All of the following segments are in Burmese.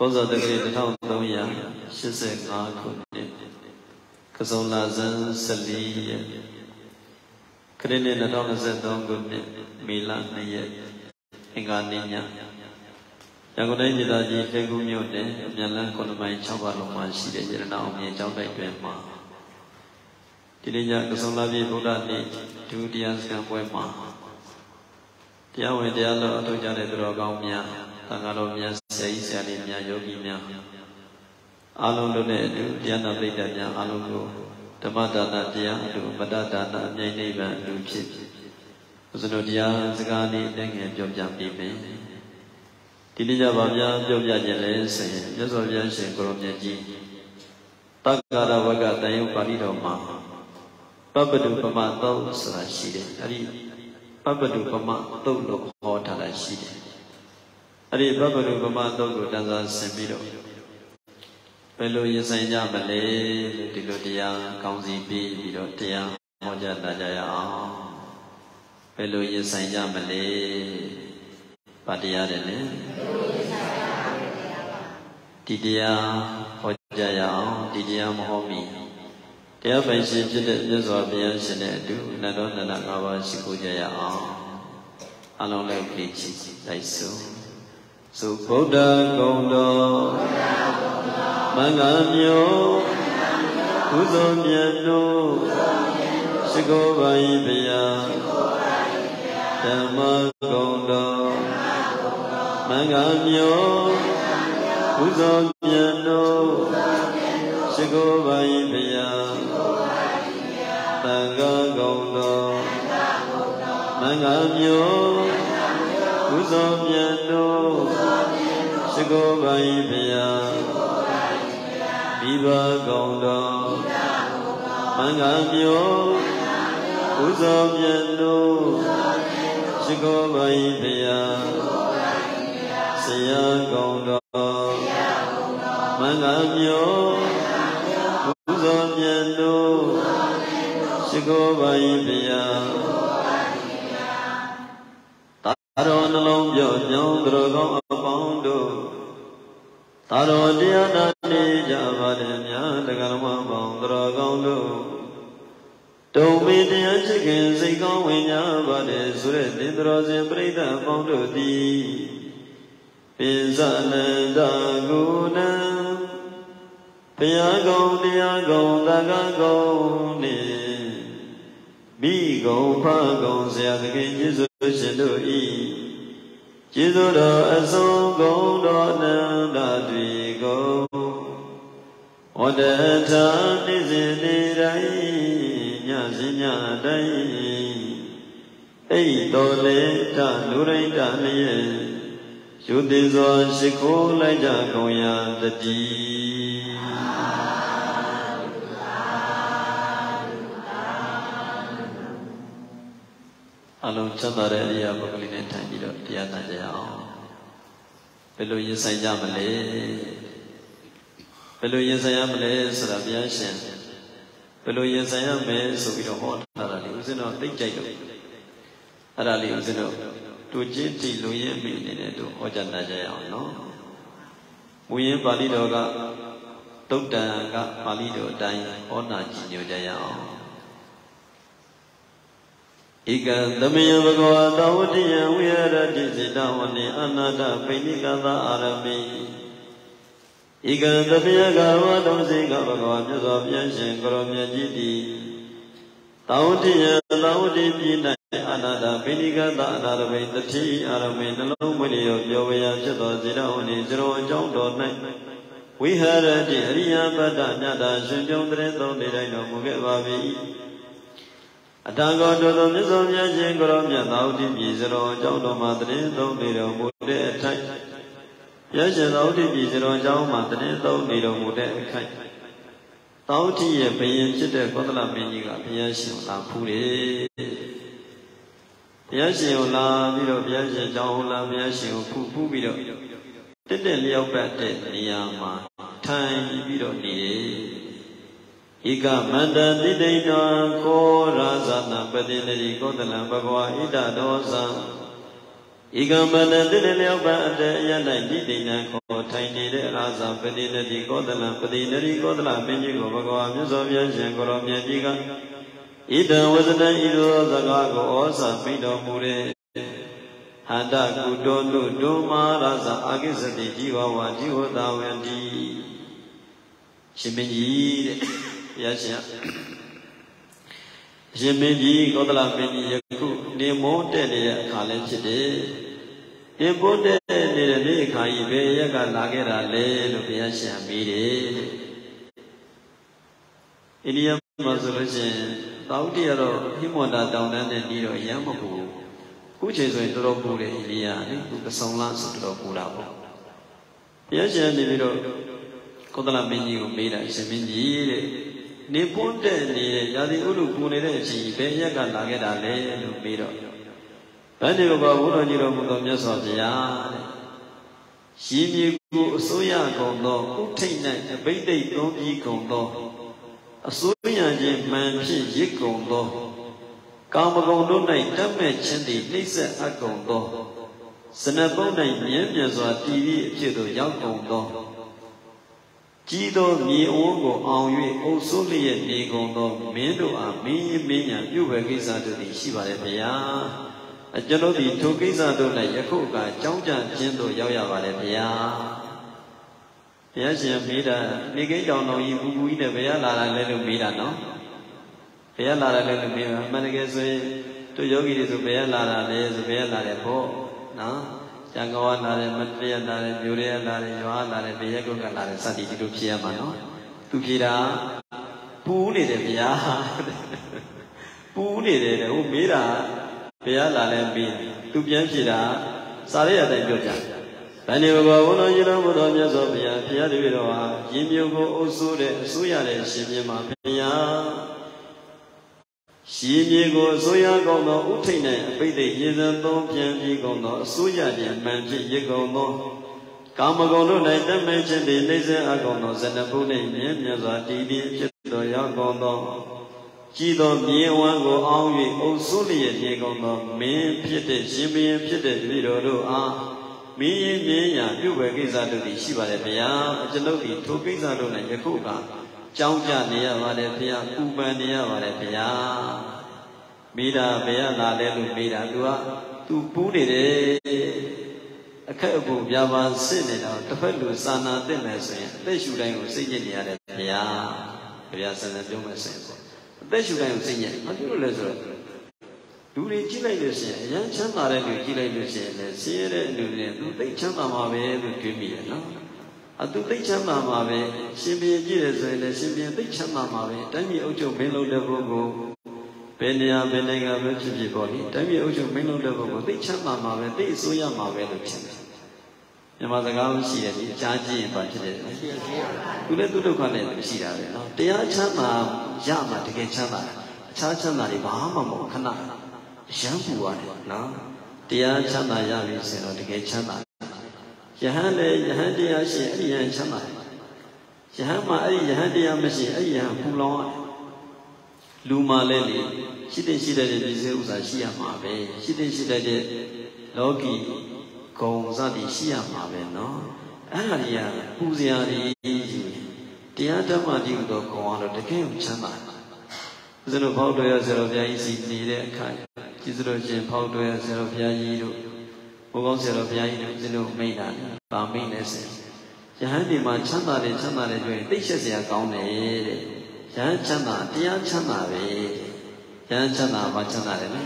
ကောဇောတက္ကရီ1385ခုနှစ်ကစုံလာဇန်14ရက်ခရစ်နှစ်2023ခုနှစ်မေလ2ရက်အင်္ဂါနေ့ညရန်ကုန်တိုင်းဒေသကြီးတေကူမြို့နယ်အမြန်လန်း9မိုင်6ပါလုံးမှာရှိတဲ့ရတနာအောင်မြေကျောင်းတိုက်တွင်မှာဒီနေ့ညကစုံလာပြည်ဗုဒ္ဓနေ့ဒုတိယစံပွဲမှာတရားဝင်တရားတော်အထောက်ကြတဲ့သူတော်ကောင်းများသံဃာတော်များဆ ရာကြီးဆရာလေးများယောဂီများအားလုံးတို့နဲ့အတူတရားနာပရိသတ်များအားလုံးကိုဓမ္မဒါနတရားအတူပတ္တဒါနအမြိုင်နိဗ္ဗာန်အတူဖြစ်ဦးဇင်းတို့တရားစကားလေးအငယ်ပြောပြပေးမယ်ဒီနေ့ကြပါဗျာပြောပြခြင်းလဲဆိုရင်မြတ်စွာဘုရားရှင်ကိုရောမြတ်ကြီးတက္ကရာဝကတန်ယုပါဠိတော်မှာပပတုပမသောဆိုတာရှိတယ်အဲ့ဒီပပတုပမသုတ်လို့ခေါ်ထားတာရှိတယ် အဲ့ဒီပပတုပမသုတ်ကိုတန်ဆာဆင်ပြီးတော့ဘယ်လိုရင်ဆိုင်ကြမလဲလို့ဒီလိုတရားကောင်းစီပြီးပြီးတော့တရားဟောကြားတာကြရအောင်ဘယ်လိုရင်ဆိုင်ကြမလဲဗာတရားတယ်လေဒီတရားဟောကြားရအောင်ဒီတရားမဟောမီတရားပိုင်ရှင်ဖြစ်တဲ့မြတ်စွာဘုရားရှင်နဲ့အတူနတ်တော်နန္ဒ၅ပါးရှိခိုးကြရအောင်အလုံးလိုက်ပြီးချီတိုက်ဆုံး သုဗုဒ္ဓဂုံတော်မင်္ဂမျိုးကုသိုလ်မြတ်တို့ရှိခိုးပါ၏ဗျာဓမ္မဂုံတော်မင်္ဂမျိုးကုသိုလ်မြတ်တို့ရှိခိုးပါ၏ဗျာသံဃာဂုံတော်မင်္ဂမျိုးကုသိုလ်မြတ်တို့ ရှိခိုးပါ၏ဗျာဘကုံတော်မင်္ဂမျိုးဥဇောမြတ်တို့ရှိခိုးပါ၏ဖရာဆရာကုံတော် ကျေးဇူးတော်အဆုံးကုန်တော်နန္ဒတွေကုန်ဝတ္တထာနေ့စဉ်နေ့တိုင်းညစဉ်ညတိုင်းအိတ်တော်လေတလူရိတလျက်ယူသေးစွာရှိခိုးလိုက်ကြကုန်ရာတည်း အလုံးချမ်းသာတဲ့အရာပုဂ္ဂလိနဲ့ထိုင်ပြီးတော့တရားနာကြရအောင်ဘယ်လိုရင်ဆိုင်ကြမလဲဘယ်လိုရင်ဆိုင်ရမလဲဆိုတာဘုရားရှင်ဘယ်လိုရင်ဆိုင်ရမလဲဆိုပြီးတော့ဟောထားတာလေဦးဇင်းတော်သိကြိုက်တော့အဲ့ဒါလေးဦးဇင်းတော်တူချင်းတီလူရင်းမိနေတယ်တို့ဟောကြားနာကြရအောင်နော်မူရင်းပါဠိတော်ကတုတ်တန်ကပါဠိတော်အတိုင်းဟောနာကြည်ညိုကြရအောင် ဧကသမယဘဂဝါသဝတိယဝိဟရတိစေတဝနေအနာတပိဏိကသာအာရမိဧကသမယကဝတုံစေကဘဂဝါမြတ်စွာဘုရားရှင်ကိုရောမြတ်ကြီးတိသဝတိယသဝတိပြည်၌အနာတပိဏိကသာအနာရမိတတိအာရမိနှလုံးမွေလျောပြောဝေယဖြစ်သောစေတဝနေဇရောအကြောင်းတော်၌ဝိဟရတိအရိယပတ္တမြတ်တာရှင်ပြုံးတဲ့သုံးနေတိုင်းတော်မူခဲ့ပါ၏ အတံကောတောသောမြတ်စွာဘုရားရှင်ကိုရောမြတ်သာဝတိပြည်စရောအကြောင်းတော်မှာတရင်သုံးနေတော်မူတဲ့အထိုက်ရရှင်သာဝတိပြည်စရောအကြောင်းမှာတရင်သုံးနေတော်မူတဲ့အခိုက်သာဝတိရဲ့ဘယင်ဖြစ်တဲ့ကောသလမင်းကြီးကဘုရားရှင်ကိုလာဖူးတယ်ဘုရားရှင်ကိုလာပြီးတော့ဘုရားရှင်ကြောင်းလာဘုရားရှင်ကိုဖူးဖူးပြီးတော့တက်တက်လျောက်ပတ်တဲ့နေရာမှာထိုင်ပြီးတော့နေတယ် ဧကမန္တတိတိတောခောရာဇနာပတိတိကောတလံဘဂဝါဣဒဒောဇံဧကမန္တတိတိလျောပအတေအယ၌တိတိနံခောပေါ်ထိုင်နေတဲ့အရာဇာပတိနတိကောသလံပတိနတိကောသလမင်းကြီးကိုဘဂဝါမြတ်စွာဘုရားရှင်ကိုရောမြတ်ကြီးကဣဒံဝဇနံဤသို့သောစကားကိုဩဇာမိတော်မူတဲ့ဟန္တကုတောနုဒုမာရဇာအာကိစတိជីဝဝါជីဝတာဝန္တိရှင်မင်းကြီးတဲ့ ဘုရားရှင်ရှင်မင်းကြီးကောသလမင်းကြီးယခုနေမုန်းတဲ့နေတဲ့အခါလည်းဖြစ်တယ်။နေပိုးတဲ့နေတဲ့နေ့အခါကြီးဘယ်ရက်ကလာခဲ့တာလဲလို့ဘုရားရှင်မေးတယ်တဲ့။အိန္ဒိယမှာဆိုလို့ရှိရင်သာဝတိကတော့ဟိမန္တာတောင်တန်းနဲ့ပြီးတော့ရမ်းမပူဘူး။ခုချိန်ဆိုရင်တော်တော်ပူတယ်အိန္ဒိယလေ။သူကဆောင်လားဆိုတော်တော်ပူတာပေါ့။ဘုရားရှင်နေပြီးတော့ကောသလမင်းကြီးကိုမေးတာရှင်မင်းကြီးတဲ့ နေပွန်းတဲ့နေတဲ့ရာသီဥတုပူနေတဲ့အချိန်ဘယ်ရက်ကလာခဲ့တာလဲလို့မေးတော့ဗန္ဒီဘဘဘုရားကြီးတော်မူသောမြတ်စွာဘုရားတဲ့ရှင်မြေကိုအစိုးရကုန်သောဥထိတ်၌အဘိဓိတ်သုံးပြီးကုန်သောအစိုးရခြင်းမှန်ဖြစ်ရစ်ကုန်သောကာမဂုဏ်တို့၌တတ်မဲ့ခြင်းသည်နှိမ့်ဆက်အပ်ကုန်သောစနပုံ၌မြဲမြံစွာတည်ပြီးအဖြစ်သို့ရောက်ကုန်သော ကြီးသောမြေအိုးကိုအောင်၍အုပ်စိုးလျက်နေကုန်သောမင်းတို့အားမင်းမင်းညာပြုဝယ်ကိစ္စတို့သည်ရှိပါလေဗျာအကျွန်ုပ်သည်ထိုကိစ္စတို့၌ယခုအခါကြောင်းကြခြင်းသို့ရောက်ရပါလေဗျာဘုရားရှင်မေးတာနေကိန်းတောင်တော်ကြီးဘူးဘူးကြီးနဲ့ဘယ်ရလာတာလဲလို့မေးတာနော်ဘယ်ရလာတာလဲလို့မေးတာအမှန်တကယ်ဆိုရင်တို့ယောဂီတွေဆိုဘယ်ရလာတာလဲဆိုဘယ်ရလာတယ်ပေါ့နော် ကျန်ကောလာတယ်မတရလာတယ်မျိုးရလာတယ်ရွာလာတယ်ဘယ်ရက်ကုတ်ကလာတယ်စသည်ဒီလိုဖြေရမှာနော်သူဖြေတာပူးနေတယ်ဗျာပူးနေတယ်ဟိုမေးတာဘယ်ရလာလဲမေးသူပြန်ဖြေတာစာရရတဲ့အတိုင်းပြောကြဗန္ဒီဘဂဝါဘုန်းတော်ကြီးတော်ဘုတော်မြတ်စွာဘုရားဘုရားတပည့်တော်ဟာရင်းမြုပ်ကိုအုပ်စိုးတဲ့အစိုးရတဲ့ရှင်မြတ်မှာဘုရား ရှင်မြေကိုအစိုးရကောင်းသောဥထိတ်၌အပိဋိရေဇံသုံးပြန်ပြီးကောင်းသောအစိုးရခြင်းမှန်ဖြစ်ရကောင်းသောကာမဂုဏ်တို့၌တတ်မဲ့ခြင်းသည်နေစဉ်အကောင်သောဇဏဘုနှင့်မြဲမြံစွာတည်တည်ဖြစ်သောရောက်ကောင်းသောကြည်သောမြေဝမ်းကိုအောင်း၍အုပ်စိုးလျက်နေကောင်းသောမင်းဖြစ်တဲ့ရှင်ဘုရင်ဖြစ်တဲ့တပည့်တော်တို့အားမင်းရင်မြင်းရာပြုဝယ်ကိစ္စတို့သည်ရှိပါလေဗျာအကျွန်ုပ်သည်ထိုကိစ္စတို့၌ယခုက ကြောင်းကြနေရပါတယ်ဘုရားပူပန်နေရပါတယ်ဘုရားမိတာဘယ်ရလာလဲလို့မိတာ तू က तू ပူးနေတယ်အခက်အကူပြပါစစ်နေတော့တစ်ဖက်လူစာနာသိမယ်ဆိုရင်အသက်ရှူတိုင်းကိုစိတ်ညစ်နေရတယ်ဘုရားဘုရားဆန္ဒပြောမယ်ဆိုရင်ပေါ့အသက်ရှူတိုင်းကိုစိတ်ညစ်ဘာဖြစ်လို့လဲဆိုတော့လူတွေကြည့်လိုက်လို့ရှိရင်အရန်ချမ်းသာတဲ့လူကြည့်လိုက်လို့ရှိရင်လည်းဆင်းရဲတဲ့လူတွေသူသိချမ်းသာမှာပဲလို့တွေးမိတယ်နော် အတူသိချမ်းသာမှာပဲရှင်ဘုရင်ကြည့်ရဆိုရင်လည်းရှင်ဘုရင်သိချမ်းသာမှာပဲတိုင်းပြည်အုပ်ချုပ်မင်းလုံးတဲ့ဘုံကိုဘယ်နေရာဘယ်နိုင်ငံပဲဖြစ်ဖြစ်ပေါ့လေတိုင်းပြည်အုပ်ချုပ်မင်းလုံးတဲ့ဘုံကိုသိချမ်းသာမှာပဲသိအစိုးရမှာပဲလို့ဖြစ်တယ်မြန်မာစကားရှိတယ်ဒီကြားကြည့်ရင်ပါဖြစ်တယ်သူလည်းသူဒုက္ခနဲ့ရှိတာပဲနော်တရားချမ်းသာရမှာတကယ်ချမ်းသာအခြားချမ်းသာတွေဘာမှမဟုတ်ခဏရမ်းပူရတယ်နော်တရားချမ်းသာရပြီဆိုတော့တကယ်ချမ်းသာ ယဟန်လည်းယဟန်တရားရှိအဲ့ဒီယဟန်ချမ်းသာတယ်ယဟန်မှာအဲ့ဒီယဟန်တရားမရှိအဲ့ဒီယဟန်ပူလောင်ရတယ်လူမှလည်းလေရှိတဲ့ရှိတဲ့ဒီစေဥစ္စာရှိရမှာပဲရှိတဲ့ရှိတဲ့လောကီဂုံစသည်ရှိရမှာပဲเนาะအဲ့ဒါကြီးကပူစရာကြီးတရားဓမ္မကြီးတော့ဂုံကတော့တကယ်ချမ်းသာတယ်ဦးဇင်းတို့ဖောက်တော်ရဆရာတော်ဘုရားကြီးစီနေတဲ့အခါကျေးဇူးတော်ရှင်ဖောက်တော်ရဆရာတော်ဘုရားကြီးတို့ ဘုကောင်းဆရာတော်ဘုရားကြီးတို့ဦးဇင်းတို့မိတ်တာပါမိတ်နေစေယဟန်ဒီမှာချမ်းသာတယ်ချမ်းသာတယ်ဆိုရင်သိချက်စရာကောင်းတယ်တဲ့ယဟန်ချမ်းသာတရားချမ်းသာပဲယဟန်ချမ်းသာဘာချမ်းသာတယ်လဲ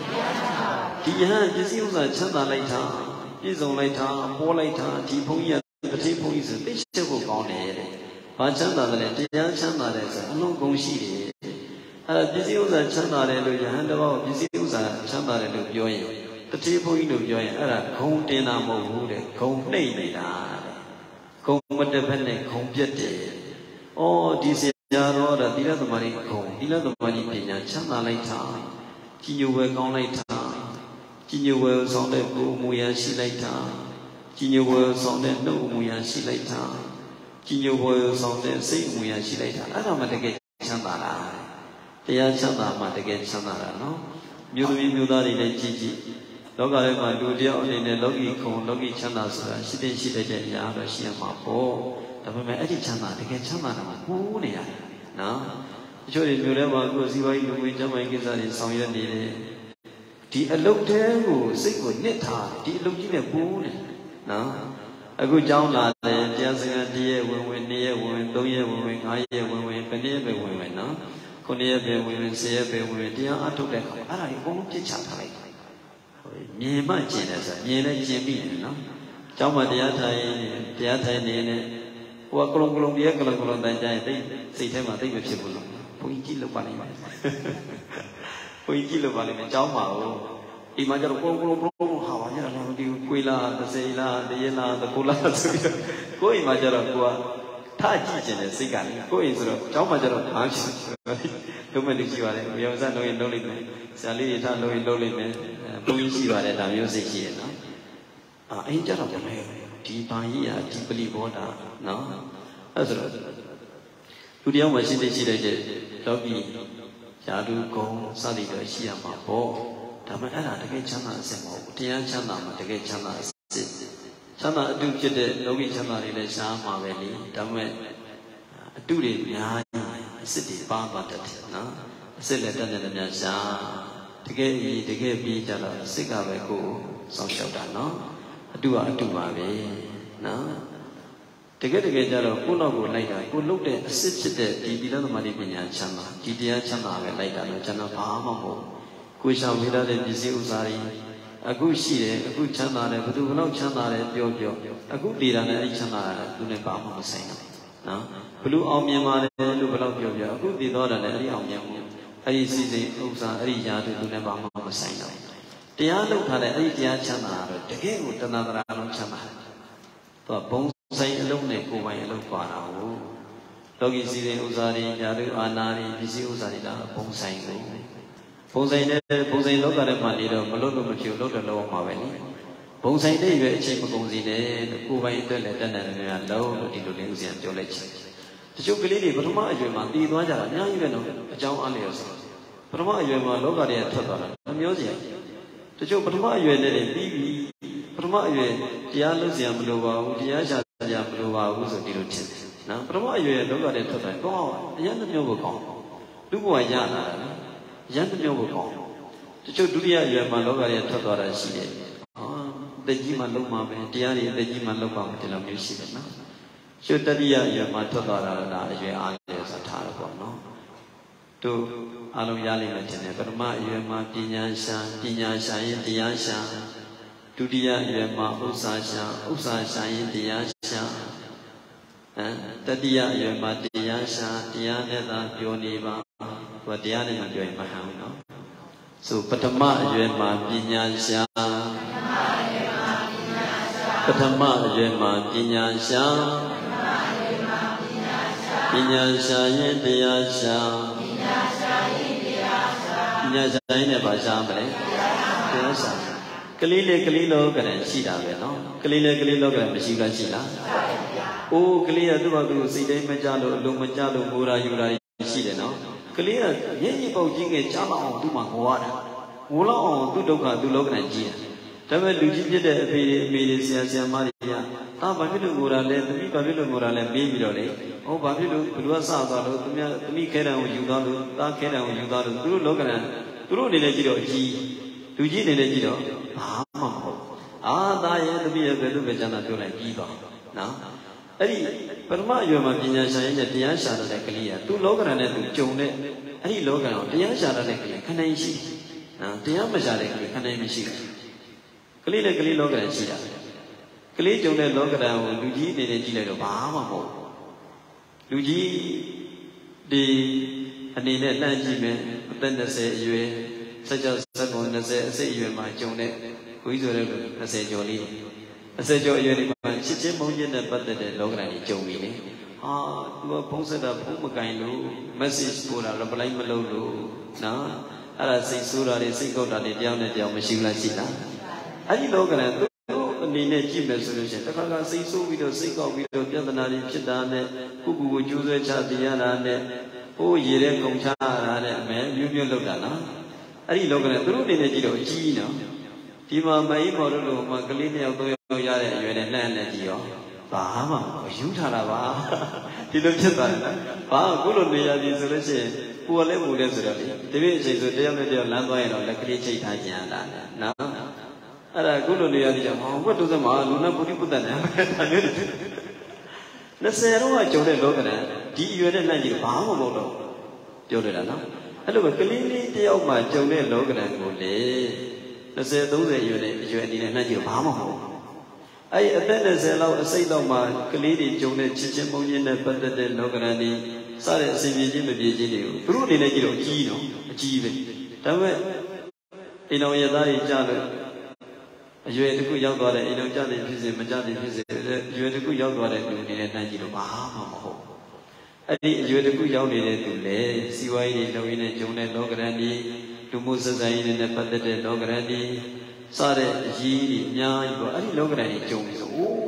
ဒီယဟန်ပစ္စည်းဥစ္စာချမ်းသာလိုက်တာပြည့်စုံလိုက်တာပေါ်လိုက်တာဒီဘုန်းကြီးကတတိဘုန်းကြီးဆိုသိချက်ကိုကောင်းတယ်တဲ့ဘာချမ်းသာတယ်တရားချမ်းသာတယ်ဆိုအလုံးကုန်ရှိတယ်အဲ့ဒါပစ္စည်းဥစ္စာချမ်းသာတယ်လို့ယဟန်တဘောပစ္စည်းဥစ္စာချမ်းသာတယ်လို့ပြောရင် တတိဘုန်းကြီးတို့ပြောရင်အဲ့ဒါဂုံတင်တာမဟုတ်ဘူးတဲ့ဂုံနှိမ့်နေတာတဲ့ဂုံမတက်ဘက်နဲ့ဂုံပြက်တယ်ဩဒီစရာတော့ဒါသီလသမာဓိဂုံသီလသမာဓိပညာချမ်းသာလိုက်တာကြီးညိုဝယ်ကောင်းလိုက်တာကြီးညိုဝယ်ဆောင်တဲ့ကိုယ်မူရရှိလိုက်တာကြီးညိုဝယ်ဆောင်တဲ့နှုတ်မူရရှိလိုက်တာကြီးညိုဝယ်ဆောင်တဲ့စိတ်မူရရှိလိုက်တာအဲ့ဒါမှတကယ်ချမ်းသာလားတရားချမ်းသာမှတကယ်ချမ်းသာတာနော်မျိုးသမီးမျိုးသားတွေလည်းကြည်ကြည် လောကထဲမှာလူတယောက်အနေနဲ့လောကီခုံလောကီချမ်းသာဆိုတာရှိတဲ့ရှိတဲ့အရာတော့ရှိရမှာပေါ့ဒါပေမဲ့အဲ့ဒီချမ်းသာတကယ်ချမ်းသာတာမှာပူးနေရတယ်နော်တချို့တွေမျိုးထဲမှာကိုယ်စီဝါးကြီးလူဝင်ကျမ်းမိုင်းကိစ္စတွေဆောင်ရွက်နေတယ်ဒီအလုတ်တဲကိုစိတ်ကိုနစ်ထားဒီအလုတ်ကြီးနဲ့ပူးနေနော်အခုကြောင်းလာတယ်တရားစကားတရက်ဝင်ဝင်နှစ်ရက်ဝင်ဝင်သုံးရက်ဝင်ဝင်ငါးရက်ဝင်ဝင်ဘယ်နှစ်ရက်ပဲဝင်ဝင်နော်ခုနှစ်ရက်ပဲဝင်ဝင်ဆယ်ရက်ပဲဝင်ဝင်တရားအထုတ်တဲ့အခါအဲ့ဒါကြီးအကုန်လုံးပြစ်ချထားလိုက် မြင်မှကျင်တယ်ဆိုမြင်လဲကျင်ပြီနော်ကျောင်းမှာတရားထိုင်တရားထိုင်နေနေဟိုကကလုံးကလုံးတရားကလုံးကလုံးတန်ကြရင်တိတ်စိတ်ထဲမှာတိတ်မဖြစ်ဘူးလို့ဘုန်းကြီးကြည့်လို့ပါလိမ့်မယ်ဘုန်းကြီးကြည့်လို့ပါလိမ့်မယ်ကျောင်းမှာဟိုဒီမှာကျတော့ကလုံးကလုံးကလုံးဟာပါညလားဒီကိုယ်လားတစ်စိလားတရေလားတကူလားဆိုပြီးကိုယ်အိမ်မှာကျတော့ကိုကထကြည့်ကျင်တဲ့စိတ်ကလေကိုယ်အိမ်ဆိုတော့ကျောင်းမှာကျတော့ဘာဖြစ်လုံးမဲ့လူရှိပါတယ်မြေအောင်စလုံးရင်လုံးလိုက်မယ်ဆရာလေးတွေထလုံးရင်လုံးလိုက်မယ် ဘုန်းကြီးရှိပါတယ်ဒါမျိုးစိတ်ရှိရနော်အာအင်းကြတော့လည်းဒီဘာကြီးอ่ะဒီပလီဘောတာနော်အဲ့ဆိုတော့လူတယောက်မှရှိတဲ့ရှိတဲ့လောကီယာတုကုံစသည်တွေရှိရမှာပေါ့ဒါမှအဲ့ဒါတကယ်ချမ်းသာအစစ်မဟုတ်ဘူးတရားချမ်းသာမှာတကယ်ချမ်းသာအစစ်ချမ်းသာအတုဖြစ်တဲ့လောကီချမ်းသာတွေလည်းရှားမှာပဲလေဒါပေမဲ့အတုတွေအများကြီးအစစ်တွေပါပါတတ်တယ်နော်အစစ်လည်းတတ်တယ်လည်းများရှား တကယ်ကြီးတကယ်ပြီးကြတော့စိတ်ကပဲကိုယ်စောင့်ရှောက်တာနော်အတုကအတုပါပဲနော်တကယ်တကယ်ကြတော့ကိုယ့်နောက်ကိုလိုက်တာကိုလုတ်တဲ့အစစ်ဖြစ်တဲ့ဒီဒီလသမารိပညာချမ်းသာဒီတရားချမ်းသာပဲလိုက်တာတော့ကျွန်တော်ဘာမှမဟုတ်ကိုရှောင်မိတဲ့ပစ္စည်းဥစ္စာတွေအခုရှိတယ်အခုချမ်းသာတယ်ဘယ်သူဘလောက်ချမ်းသာတယ်ပြောပြောအခုတည်တာနဲ့အဲ့ချမ်းသာတာသူနဲ့ဘာမှမဆိုင်ဘူးနော်ဘလူအောင်မြင်ပါတယ်လို့ဘလောက်ပြောပြောအခုတည်တော့တယ်အဲ့ဒီအောင်မြင်မှု အဲ့ဒီစီစဉ်ဥစ္စာအဲ့ဒီຢာတွေသူနဲ့ဘာမှမဆိုင်တော့တရားလောက်ထားတဲ့အဲ့ဒီတရားချမ်းသာတော့တကယ်ကိုတဏှာတရားလုံးချမ်းသာတယ်သူကဘုံဆိုင်အလုံးနဲ့ကိုယ်ပိုင်အလုံးပါတာဟုတ်လောကီစီစဉ်ဥစ္စာတွေຢာတွေအာနာတွေပစ္စည်းဥစ္စာတွေဒါဘုံဆိုင်ကိုဘုံဆိုင်တဲ့ဘုံဆိုင်လောကထဲမှာနေတော့မလွတ်လို့မဖြစ်လို့တော့လောမှာပဲလေဘုံဆိုင်တဲ့ရွယ်အချိန်မကုန်စီနဲ့ကိုယ်ပိုင်အတွက်လည်းတတ်နိုင်တယ်များလုံးလို့ဒီလိုလေးဥစဉ်ပြောလိုက်ချင် တချို့ကလေးတွေပထမအရွယ်မှာတည်သွားကြတာအများကြီးပဲနော်အကြောင်းအားလျော်ဆိုပထမအရွယ်မှာလောကထဲကထွက်သွားတာအမျိုးစီတချို့ပထမအရွယ်နဲ့ပြီးပြီပထမအရွယ်တရားလုပ်စရာမလိုပါဘူးတရားရှာစရာမလိုပါဘူးဆိုဒီလိုထင်တယ်နော်ပထမအရွယ်လောကထဲထွက်သွားကောင်းအရင်တစ်မျိုးကိုကောင်းလူဘဝရလာတာနော်အရင်တစ်မျိုးကိုကောင်းတချို့ဒုတိယအရွယ်မှာလောကထဲထွက်သွားတာရှိတယ်ဟာတက်ကြီးမှလုံးမှာပဲတရားတွေတက်ကြီးမှလုံးပါမယ်ဒီလိုမျိုးရှိတယ်နော် ကျွတ်တတိယအရွယ်မှာထွက်သွားတာလားအရွယ်အားလည်းဆိုထားတော့ပေါ့နော်တို့အလုံးရလိမ့်မယ်ထင်တယ်ပထမအရွယ်မှာပညာရှာပညာရှာရင်တရားရှာဒုတိယအရွယ်မှာဥစ္စာရှာဥစ္စာရှာရင်တရားရှာဟမ်တတိယအရွယ်မှာတရားရှာတရားနဲ့သာပြောနေပါဟိုတရားနဲ့မပြောရင်မဟန်ဘူးနော်ဆိုပထမအရွယ်မှာပညာရှာပထမအရွယ်မှာပညာရှာပညာရှာ ရင်တရားရှာပညာရှာရင်တရားရှာပညာရှာရင်လည်းဘာရှာမလဲတရားရှာကလေးလေးကလေးလောကနဲ့ရှိတာပဲနော်ကလေးလေးကလေးလောကမရှိဘူးရှိလားအိုးကလေးကသူ့ဘာသူစိတ်တိုင်းမကြလို့အလုံးမကြလို့ငိုရာယူရာရှိတယ်နော်ကလေးကမျက်ရည်ပေါက်ကြီးငယ်ကြားမအောင်သူ့မှာငိုရတာငိုလောက်အောင်သူ့ဒုက္ခသူ့လောကနဲ့ကြီးတယ်ဒါပေမဲ့လူကြီးဖြစ်တဲ့အဖေတွေအမေတွေဆရာဆရာမတွေက အာဘာဖြစ်လို့ငိုတာလဲသမီးဘာဖြစ်လို့ငိုတာလဲမေးပြီးတော့လေဟောဘာဖြစ်လို့ဘယ်လိုစသွားလို့သူများသမီးခဲတံကိုယူသွားလို့သားခဲတံကိုယူသွားလို့သူတို့လောကနဲ့သူတို့အနေနဲ့ကြည့်တော့အကြီးလူကြီးအနေနဲ့ကြည့်တော့ဘာမှမဟုတ်အာသားရဲ့သမီးရဲ့ဘယ်လိုပဲကျန်တာပြောလိုက်ပြီးသွားနော်အဲ့ဒီပထမအရွယ်မှာပညာရှာရင်တရားရှာတဲ့ကလေးကသူ့လောကရန်နဲ့သူကြုံတဲ့အဲ့ဒီလောကရန်ကိုတရားရှာတဲ့ကလေးခဏရှိနော်တရားမရှာတဲ့ကလေးခဏမရှိဘူးကလေးနဲ့ကလေးလောကရန်ရှိတာ ကလေးကြုံတဲ့လောကရန်ကိုလူကြီးအနေနဲ့ကြည့်လိုက်တော့ဘာမှမဟုတ်လူကြီးဒီအနေနဲ့လှမ်းကြည့်မယ်အသက်20အရွယ်ဆက်ကြောစက္ကုံ20အစိတ်အရွယ်မှာကြုံတဲ့ကိုကြီးဆိုတဲ့20ကျော်လေး20ကျော်အရွယ်ဒီမှာချစ်ချင်းမုန်းချင်းနဲ့ပတ်သက်တဲ့လောကဓာတ်ကြီးကြုံပြီလေဟာသူကဖုံးဆက်တာဖုံးမကင်လို့ message ပို့တာ reply မလုပ်လို့နော်အဲ့ဒါစိတ်ဆိုးတာတွေစိတ်ကုတ်တာတွေတယောက်နဲ့တယောက်မရှိလားရှိလားအဲ့ဒီလောကဓာတ်သူ အနေနဲ့ကြည့်မယ်ဆိုလို့ရှိရင်တစ်ခါကစိတ်ဆိုးပြီးတော့စိတ်ကောက်ပြီးတော့ပြဿနာတွေဖြစ်တာနဲ့ကိုကူကိုကျိုးဆွဲချတရားတာနဲ့ဟိုးရေတဲ့ကုန်ချတာနဲ့အမဲမျိုးမျိုးလောက်တာနော်အဲ့ဒီလောကနဲ့သူတို့အနေနဲ့ကြည့်တော့အကြီးနော်ဒီဒီမှာမအေးမော်တို့လိုမှကလေးနှစ်ယောက်သုံးယောက်ရတဲ့အရွယ်နဲ့နဲ့နဲ့ကြည့်ရောဘာမှမယူထားတာပါဒီလိုဖြစ်သွားတယ်ဘာအခုလိုနေရပြီဆိုလို့ရှိရင်ပူလည်းပူလည်းဆိုတော့လေဒီပြည့်အချိန်ဆိုတယောက်နဲ့တယောက်လမ်းသွားရင်တော့လက်ကလေးချိတ်ထားကြရတာနော် အဲ့ဒါအခုလိုနေရသည်ကြောင့်ဟောဘတ်တုသမာလူနာပုရိပုတ္တနာဒါမျိုးတွေ20တော့ကကြုံတဲ့လောကရန်ဒီအရွယ်နဲ့နိုင်ကြီးဘာမှမဟုတ်တော့ပြောရတာနော်အဲ့လိုပဲကလေးလေးတယောက်မှကြုံတဲ့လောကရန်ကိုလေ20 30ရွယ်နဲ့အရွယ်အနေနဲ့နိုင်ကြီးဘာမှမဟုတ်အဲ့အသက်20လောက်အစိတ်လောက်မှကလေးတွေကြုံတဲ့ချစ်ချင်းမုန်းချင်းနဲ့ပတ်သက်တဲ့လောကရန်တွေစတဲ့အစဉ်ပြေချင်းမပြေချင်းတွေကိုသူတို့အနေနဲ့ကြည့်တော့အကြီးတော့အကြီးပဲဒါပေမဲ့အိမ်တော်ရသားတွေကြားလို့ အရွယ်တစ်ခုရောက်သွားတဲ့အိမ်တော်ကြတဲ့ဖြစ်စေမကြတဲ့ဖြစ်စေအရွယ်တစ်ခုရောက်သွားတဲ့လူအနေနဲ့နိုင်ကြည့်လို့ဘာမှမဟုတ်အဲ့ဒီအရွယ်တစ်ခုရောက်နေတဲ့သူလေစီဝါရေးတွေလုံရင်းနဲ့ဂျုံတဲ့လောကရန်ဒီလူမှုစစရေးတွေနဲ့ပတ်သက်တဲ့လောကရန်ဒီစတဲ့အရေးကြီးအများကြီးပေါ့အဲ့ဒီလောကရန်တွေဂျုံပြီးဆိုအိုး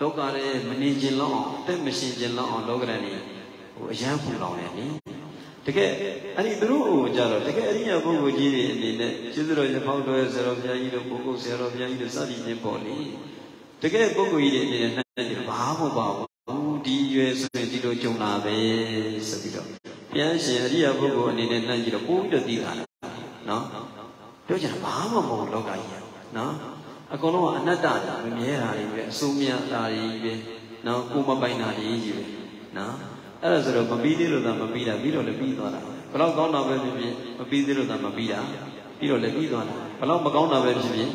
လောကရဲမနေခြင်းလောက်အောင်အသက်မရှင်ခြင်းလောက်အောင်လောကရန်တွေဟိုအရန်ဖူလောင်နေတယ် တကယ်အဲ့ဒီသူတို့ဟိုကြတော့တကယ်အရိယာပုဂ္ဂိုလ်ကြီးတွေအနေနဲ့ကျေးဇူးတော်ရဖောက်တော်ဆရာတော်ဘုရားကြီးတို့ပုဂ္ဂိုလ်ဆရာတော်ဘုရားကြီးတို့စသည်ချင်းပေါ့လေတကယ်ပုဂ္ဂိုလ်ကြီးတွေအနေနဲ့နိုင်တယ်ဘာမှမပါဘူးဒီရွယ်ဆိုရင်ဒီလိုကြုံလာပဲဆိုပြီးတော့ဘုရားရှင်အရိယာပုဂ္ဂိုလ်အနေနဲ့နိုင်ကြတော့ပို့ပြီးတော့သိတာနော်ပြောချင်တာဘာမှမဟုတ်လောကကြီးနော်အကုန်လုံးကအနတ္တတာမမြဲတာတွေပဲအစိုးမြတာတွေပဲနော်ကိုမပိုင်တာတွေကြီးပဲနော် အဲ့ဒါဆိုတော့မပြီးသေးလို့သာမပြီးတာပြီးတော့လည်းပြီးသွားတာဘလောက်ကောင်းတာပဲဖြစ်ဖြစ်မပြီးသေးလို့သာမပြီးတာပြီးတော့လည်းပြီးသွားတာဘလောက်မကောင်းတာပဲဖြစ်ဖြစ်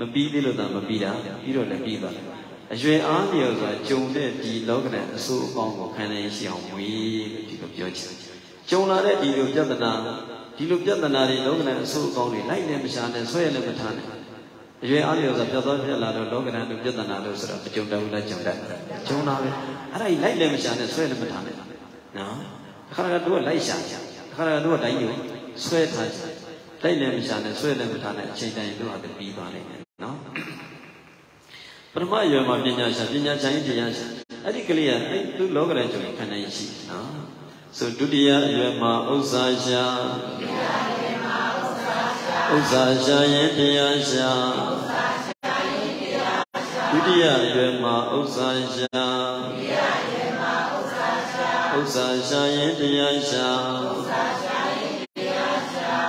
မပြီးသေးလို့သာမပြီးတာပြီးတော့လည်းပြီးသွားတာအရွယ်အားလျော်စွာဂျုံတဲ့ဒီလောကနဲ့အဆိုးအပေါင်းကိုခံနိုင်ရှိအောင်ဝေးလို့ဒီလိုပြောချင်ဂျုံလာတဲ့ဒီလိုပြဿနာဒီလိုပြဿနာတွေလောကနဲ့အဆိုးအကောင်းတွေလိုက်လည်းမရှာနဲ့ဆွဲလည်းမထားနဲ့အရွယ်အားလျော်စွာပြတ်သွားဖြစ်လာတော့လောကနဲ့ပြဿနာလို့ဆိုတော့မကြုံတတ်ဘူးလားကြုံတတ်ဂျုံလာပဲအဲ့ဒါကြီးလိုက်လည်းမရှာနဲ့ဆွဲလည်းမထားနဲ့ နော်အခါကတို့ကလိုက်ရှာအခါကတို့ကတိုင်းယူဆွဲထားချင်လိုက်လည်းမရှာနဲ့ဆွဲလည်းမထားနဲ့အချိန်တိုင်းတို့ဟာပြီးသွားနိုင်တယ်နော်ပထမရွယ်မှာပညာရှာပညာရှာရင်တရားရှာအဲ့ဒီကလေးကအဲ့သူလောကရန်ကြုံခံနိုင်ရှိနော်ဆိုဒုတိယရွယ်မှာဥစ္စာရှာဥစ္စာရှာရင်တရားရှာဒုတိယရွယ်မှာဥစ္စာရှာ ဥစ္စာရှာရင်တရားရှာ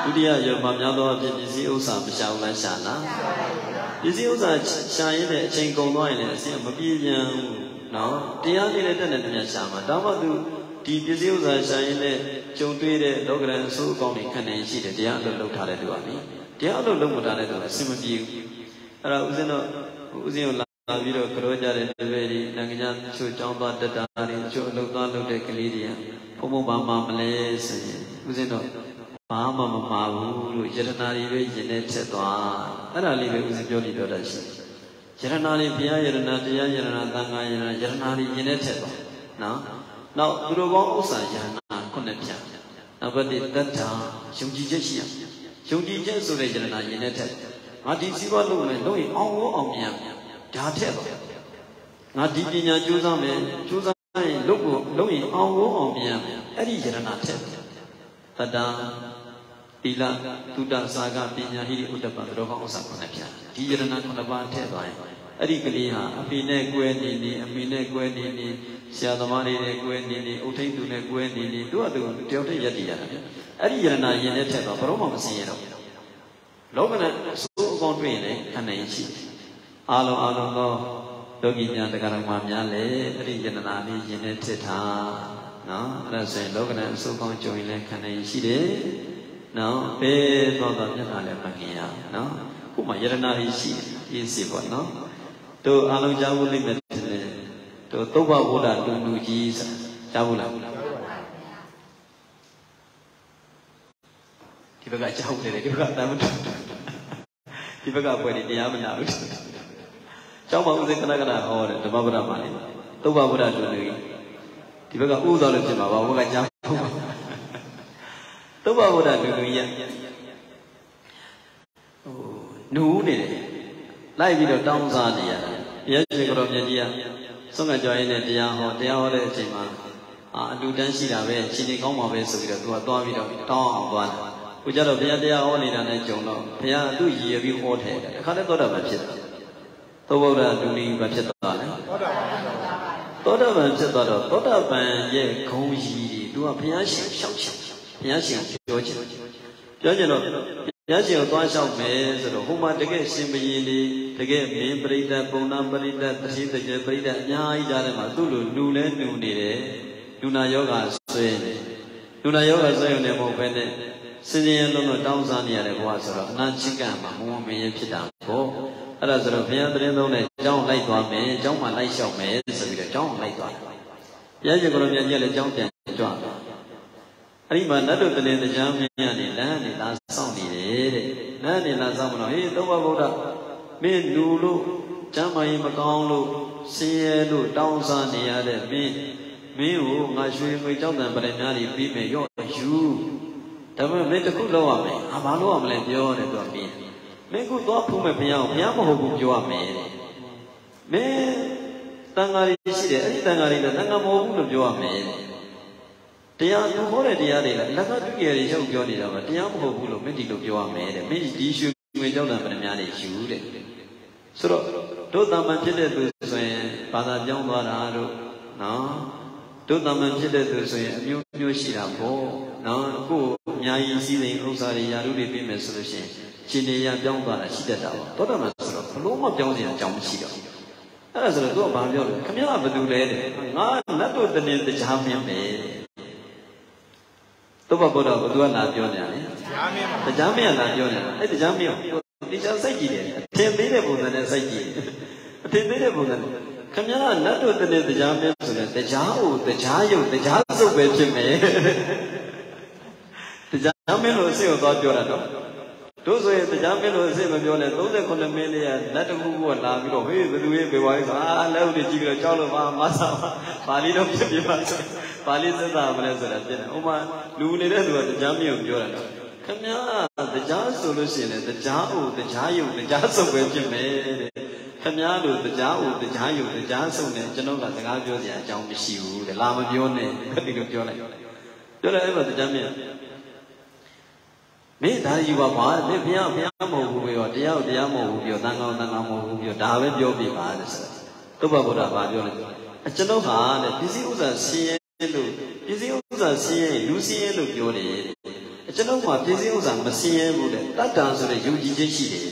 ဒုတိယရွယ်မှာများသောအဖြစ်ပစ္စည်းဥစ္စာမရှာဘူးလားရှာလားပစ္စည်းဥစ္စာရှာရင်လည်းအချိန်ကုန်သွားရင်လည်းအစင်မပြေပြန်ဘူးနော်တရားလေးနဲ့တက်တဲ့တရားရှာမှာဒါမှသူဒီပစ္စည်းဥစ္စာရှာရင်လည်းကြုံတွေ့တဲ့လောကရန်အဆိုးအကောင်းတွေခံနေရှိတယ်တရားအလုပ်လုပ်ထားတဲ့သူပါပြီတရားအလုပ်လုပ်မထားတဲ့သူအစင်မပြေဘူးအဲ့တော့ဦးဇင်းတော့ဦးဇင်းကို လာပြီးတော့ကြောကြတဲ့တပည့်တွေနိုင်ငံခြားချို့ចောင်းသွားတက်တာတွေချို့အလုပ်သွားလုပ်တဲ့ကလေးတွေကဘုံဘုံဘာမှမလဲဆိုရင်ဦးဇင်းတော့ဘာမှမမှားဘူးလို့ယတနာတွေပဲယင်နေထက်သွားအဲ့ဒါလေးပဲဦးဇင်းပြောပြီးပြောတတ်ရှိယတနာတွေဘုရားယတနာတရားယတနာသံဃာယတနာယတနာတွေယင်နေထက်သွားနော်နောက်သူတို့ကောင်းဥစ္စာယတနာခုနှစ်ပြနောက်ဘက်တတ္ထာယုံကြည်ချက်ရှိရယုံကြည်ချက်ဆိုတဲ့ယတနာယင်နေထက်ငါဒီစီးပွားလုပ်မယ်လုပ်ရင်အောင်ဝအောင်မြန် ဒါထက်သွားငါဒီပညာကြိုးစားမယ်ကြိုးစားရင်လုပ်ကိုလုပ်ရင်အောင်ဝအောင်မြန်အဲ့ဒီယတနာထက်တတ္တာီလသုတစာကပညာဟိရိဥတ္တပတော်ကောင်းဥစ္စာခုနှစ်ပြဒီယရဏခုနှစ်ပါးထည့်သွားရင်အဲ့ဒီကလေးဟာအဖေနဲ့ကွဲနေနေအမေနဲ့ကွဲနေနေဆရာသမားတွေနဲ့ကွဲနေနေအုတ်ထိန်သူနဲ့ကွဲနေနေသူကသူတယောက်တည်းရက်တည်ရတာအဲ့ဒီယရဏရင်နဲ့ထည့်သွားဘရောမှမစင်ရတော့လောကနဲ့အစိုးအကောင်းတွေ့ရင်လည်းခံနိုင်ရှိ အာလုံးအာလုံးသောလောကီညာတရားတော်မှာများလေအဲ့ဒီယရဏလေးရင်နဲ့ထည့်ထားနော်အဲ့ဒါဆိုရင်လောကနဲ့အစိုးကောင်းကြုံရင်လည်းခံနိုင်ရှိတယ်နော်ဘယ်တော့တော့မျက်နှာလည်းမမြင်ရနော်ခုမှယရနာကြီးရှိရေးစီပေါ့နော်တို့အလုံးကြားဖို့လိမ့်မယ်ထင်တယ်တို့သုဘဗုဒ္ဓတူတူကြီးဆိုကြားဖို့လားဒီဘက်ကကြားဖို့တယ်ဒီဘက်ကတမ်းမတူဒီဘက်ကပွဲဒီတရားမနာဘူး ကျောင်းမှာဦးစင်ခဏခဏဟောတယ်ဓမ္မပဒမှာလေသုဘဗုဒ္ဓတူတူကြီးဒီဘက်ကဥသောလို့ဖြစ်မှာပါဘုကကြားဖို့သုဘဗုဒ္ဓလူလူကြီးဟိုနူးနေတယ်လိုက်ပြီးတော့တောင်းစားနေရတယ်ဘုရားရှင်ကိုရောမြတ်ကြီးကဆုံးကကြောင်းရင်းနဲ့တရားဟောတရားဟောတဲ့အချိန်မှာအာအတူတန်းရှိတာပဲရှင်နေကောင်းပါပဲဆိုပြီးတော့သူကသွားပြီးတော့တောင်းအောင်သွားတယ်ဘကိုကြတော့ဘုရားတရားဟောနေတာနဲ့ကြုံတော့ဘုရားသူ့ရည်ရပြီးဟောတယ်တခါတည်းသောတာပန်ဖြစ်တယ် သောဗုဒ္ဓလူလီဘာဖြစ်သွားလဲသောတာပန်သောတာပန်ဖြစ်သွားတော့သောတာပန်ရဲ့ဂုံကြီးသူကဘုရားရှင်ရှောက်ချင်ဘုရားရှင်ပြောချင်ပြောချင်တော့ဘုရားရှင်ကိုသွားလျှောက်မယ်ဆိုတော့ဟိုမှာတကယ်ရှင်ဘုရင်လေးတကယ်မင်းပရိသတ်ပုံနာပရိသတ်တတိတကယ်ပရိသတ်အများကြီးကြားထဲမှာသူ့လိုလူလဲလူနေတယ်လူနာယောဂဆွဲနေလူနာယောဂဆွဲရုံနဲ့မဟုတ်ဘဲနဲ့စင်စင်ရလုံးလုံးတောင်းစားနေရတဲ့ဘဝဆိုတော့အနာချိကံမှာမုံမင်းရဖြစ်တာပေါ့ အဲ့ဒါဆိုတော့ဘုရားတရင်သုံးနဲ့ကျောင်းလိုက်သွားမယ်ကျောင်းမှာလိုက်လျှောက်မယ်ဆိုပြီးတော့ကျောင်းလိုက်သွားတယ်ဘုရားရှင်ကိုလိုမြတ်ကြီးလည်းကျောင်းပြန်ကြွတယ်အဲ့ဒီမှာနတ်တို့တလင်တရားမင်းကနေလမ်းနေလာစောင့်နေတယ်တဲ့လမ်းနေလာစောင့်မလို့ဟေးသုံးပါဗုဒ္ဓမင်းလူလို့ကျမ်းမာရင်မကောင်းလို့ဆင်းရဲလို့တောင်းစားနေရတဲ့မင်းမင်းကိုငါရွှေငွေကြောက်တံပရိများတွေပြီးမယ်ရော့ယူဒါပေမဲ့မင်းတခုလောက်ရမယ်အာဘာလို့ရမလဲပြောတယ်သူကပြီး မင်းခုသွားဖူးမယ်ဘုရားကိုဘုရားမဟုတ်ဘူးပြောရမယ်တဲ့မင်းတန်ဃာတွေရှိတယ်အဲ့ဒီတန်ဃာတွေလည်းတန်ဃာမဟုတ်ဘူးလို့ပြောရမယ်တဲ့တရားသူဟောတဲ့တရားတွေလည်းလက်ကတူရတွေရောက်ပြောနေတာပါတရားမဟုတ်ဘူးလို့မင်းဒီလိုပြောရမယ်တဲ့မင်းဒီရွှေငွေကြောက်တံပရိများတွေယူတဲ့ဆိုတော့တို့တမန်ဖြစ်တဲ့သူဆိုရင်ဘာသာပြောင်းသွားတာတို့နော်တို့တမန်ဖြစ်တဲ့သူဆိုရင်အမျိုးမျိုးရှိတာပေါ့နော်ကိုယ်အများကြီးစည်းစိမ်ဥစ္စာတွေယာရုတွေပြင်မယ်ဆိုလို့ရှိရင် ရှင်နေရပြောင်းသွားတာရှိတတ်တာပေါ့သောတမန်ဆိုတော့ဘလို့မှပြောင်းစရာအကြောင်းမရှိတော့အဲ့ဒါဆိုတော့သူကဘာပြောလဲခမရကဘာတူလဲတဲ့ငါနတ်တို့တနေတရားမင်းပဲသုဘဗုဒ္ဓကသူကလာပြောနေတယ်တရားမင်းပါတရားမင်းကလာပြောနေတာအဲ့တရားမင်းကိုတရားစိုက်ကြည့်တယ်အထင်သေးတဲ့ပုံစံနဲ့စိုက်ကြည့်အထင်သေးတဲ့ပုံစံနဲ့ခမရနတ်တို့တနေတရားမင်းဆိုရင်တရားကိုတရားယုတ်တရားစုပ်ပဲဖြစ်မယ်တရားမင်းလို့အစ်ကိုသွားပြောတာတော့ တို့ဆိုရင်တရားမင်းလို့အစ်မပြောနဲ့38မင်းလေးကလက်တခုခုလာပြီးတော့ဟေးဘယ်သူရေးဘယ်ဝိုင်းဆိုအာလက်ဦးတွေကြည့်ပြီးတော့ကြောက်လို့ပါမဆာပါဠိတော့ဖြစ်ပြပါဆိုပါဠိသက်သာမလဲဆိုတာပြတယ်ဥမာလူနေတဲ့သူကတရားမင်းကိုပြောတာတော့ခမည်းတရားဆိုလို့ရှိရင်လည်းတရားအိုတရားယုံတရားစုပ်ပဲဖြစ်မယ်တဲ့ခမည်းတို့တရားအိုတရားယုံတရားစုပ်နဲ့ကျွန်တော်ကစကားပြောစရာအကြောင်းမရှိဘူးတဲ့လာမပြောနဲ့ဒီလိုပြောလိုက်ပြောလိုက်အဲ့မှာတရားမင်း မင်းဒါယူပါပါမင်းဘုရားဘုရားမဟုတ်ဘူးပြောတရားတရားမဟုတ်ဘူးပြောတန်ကောင်းတန်ကောင်းမဟုတ်ဘူးပြောဒါပဲပြောပြပါတဲ့ဆိုသုဘဗုဒ္ဓဘာပြောလဲအကျွန်ုပ်ဟာတဲ့ပစ္စည်းဥစ္စာဆင်းရဲလို့ပစ္စည်းဥစ္စာဆင်းရဲလူဆင်းရဲလို့ပြောတယ်အကျွန်ုပ်မှာပစ္စည်းဥစ္စာမဆင်းရဲဘူးတဲ့တတ္တံဆိုတဲ့ယုံကြည်ခြင်းရှိတယ်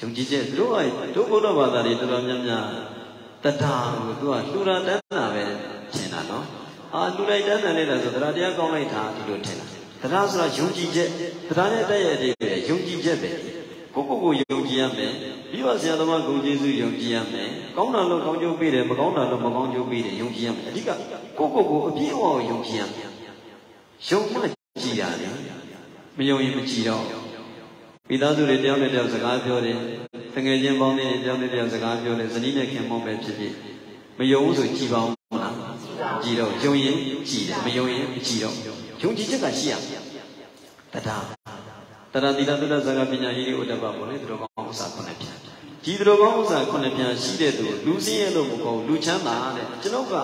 ယုံကြည်ခြင်းတို့ကတို့ဘုရားဘာသာတွေတော်တော်များများတတ္တာကိုသူကလှူတာတန်းတာပဲထင်တာနော်အာလှူလိုက်တန်းတယ်လေဆိုတရားတရားကောင်းလိုက်တာဒီလိုထင်တာ တရားဆိုတာယုံကြည်ချက်တရားနဲ့တည့်ရတဲ့ယုံကြည်ချက်ပဲကိုကိုကိုယုံကြည်ရမယ်ပြီးတော့ဆရာသမားဂုဏ်ကျေးဇူးယုံကြည်ရမယ်ကောင်းတာလို့ကောင်းကျိုးပေးတယ်မကောင်းတာလို့မကောင်းကျိုးပေးတယ်ယုံကြည်ရမယ်အဓိကကိုကိုကိုအပြည့်အဝယုံကြည်ရမယ်ယုံမှကြည်ရတယ်မယုံရင်မကြည်တော့မိသားစုတွေတယောက်နဲ့တယောက်စကားပြောတယ်တငယ်ချင်းပေါင်းတွေတယောက်နဲ့တယောက်စကားပြောတယ်ဇနီးနဲ့ခင်မောင်းပဲဖြစ်ဖြစ်မယုံဘူးဆိုကြည်ပါဦးမလားကြည်တော့ယုံရင်ကြည်တယ်မယုံရင်မကြည်တော့ ယုံကြည်ချက်ကရှိရတရားတရားသီလသုဒ္ဓဇဂပညာဟိရိဥဒ္ဒပပေါ့လေသူတော်ကောင်းဥစ္စာခုနှစ်ပြန်ဒီသူတော်ကောင်းဥစ္စာခုနှစ်ပြန်ရှိတဲ့သူလူစင်းရဲ့လို့မကောလူချမ်းသာတဲ့ကျွန်ုပ်က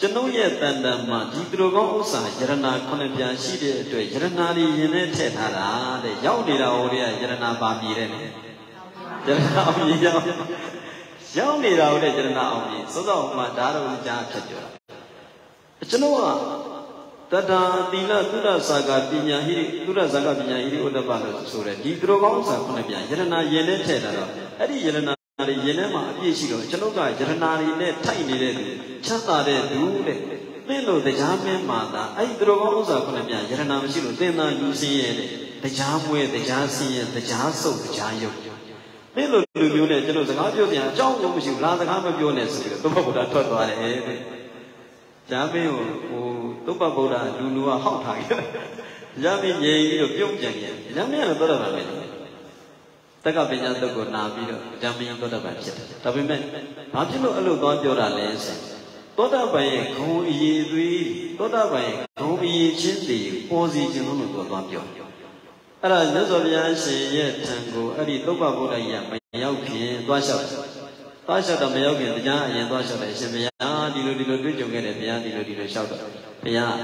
ကျွန်ုပ်ရဲ့တန်တန်မှာဒီသူတော်ကောင်းဥစ္စာယရနာခုနှစ်ပြန်ရှိတဲ့အတွက်ယရနာတွေရင်ထဲထည့်ထားတာတဲ့ရောက်နေတာဟိုတွေကယရနာပါပြီတဲ့ယရနာအောင်ကြီးရောက်ရောက်နေတာဟိုတဲ့ယရနာအောင်ကြီးစောစောမှဒါတော့ကြားဖြစ်ကြတာကျွန်ုပ်က တတာသီလသုဒ္ဓစာကပညာဟိရိသုဒ္ဓစာကပညာဟိရိဥဒ္ဒပလို့ဆိုတဲ့ဒီသူတော်ကောင်းစာခုနှစ်ပြန်ယရနာယင်နဲ့ထည့်တာတော့အဲ့ဒီယရနာတွေယင်ထဲမှာအပြည့်ရှိတော့ကျွန်ုပ်ကယရနာတွေနဲ့ထိုက်နေတဲ့သူချမ်းသာတဲ့သူတဲ့သင်တို့တရားမင်းမာတာအဲ့ဒီသူတော်ကောင်းဥစ္စာခုနှစ်ပြန်ယရနာမရှိလို့သင်သာလူစင်းရဲ့တရားမွဲတရားစင်းရဲ့တရားစုပ်တရားယုတ်သင်လိုလူမျိုးနဲ့ကျွန်တော်စကားပြောပြန်အကြောင်းမရှိဘူးလားစကားမပြောနဲ့ဆိုပြီးတော့သုဘဗုဒ္ဓထွက်သွားတယ်တဲ့။ ဂျာမင်းကိုဟိုသုပ္ပဗုဒ္ဓလူလူကဟောက်ထားခဲ့။ဂျာမင်းငြိမ်ပြီးတော့ပြုံးပြန်ခဲ့။ဂျာမင်းကတော့သောတာပန်ပဲ။တက္ကပညာတုတ်ကိုနာပြီးတော့ဂျာမင်းသောတာပန်ဖြစ်တယ်။ဒါပေမဲ့ဘာဖြစ်လို့အဲ့လိုသွားပြောတာလဲဆိုသောတာပန်ရဲ့ဂုံအည်သွေးသောတာပန်ရဲ့ဂုံအည်ချင်းတွေပေါ်စီခြင်းလို့ကိုသွားပြော။အဲ့ဒါမြတ်စွာဘုရားရှင်ရဲ့ထံကိုအဲ့ဒီသုပ္ပဗုဒ္ဓကြီးကမရောက်ခင်သွားလျှောက် သွားလျှောက်တော့မရောက်ခင်တရားအရင်သွားလျှောက်တယ်ရှင်ဘုရားဒီလိုဒီလိုတွေ့ကြုံခဲ့တယ်ဘုရားဒီလိုဒီလိုလျှောက်တော့ဘုရား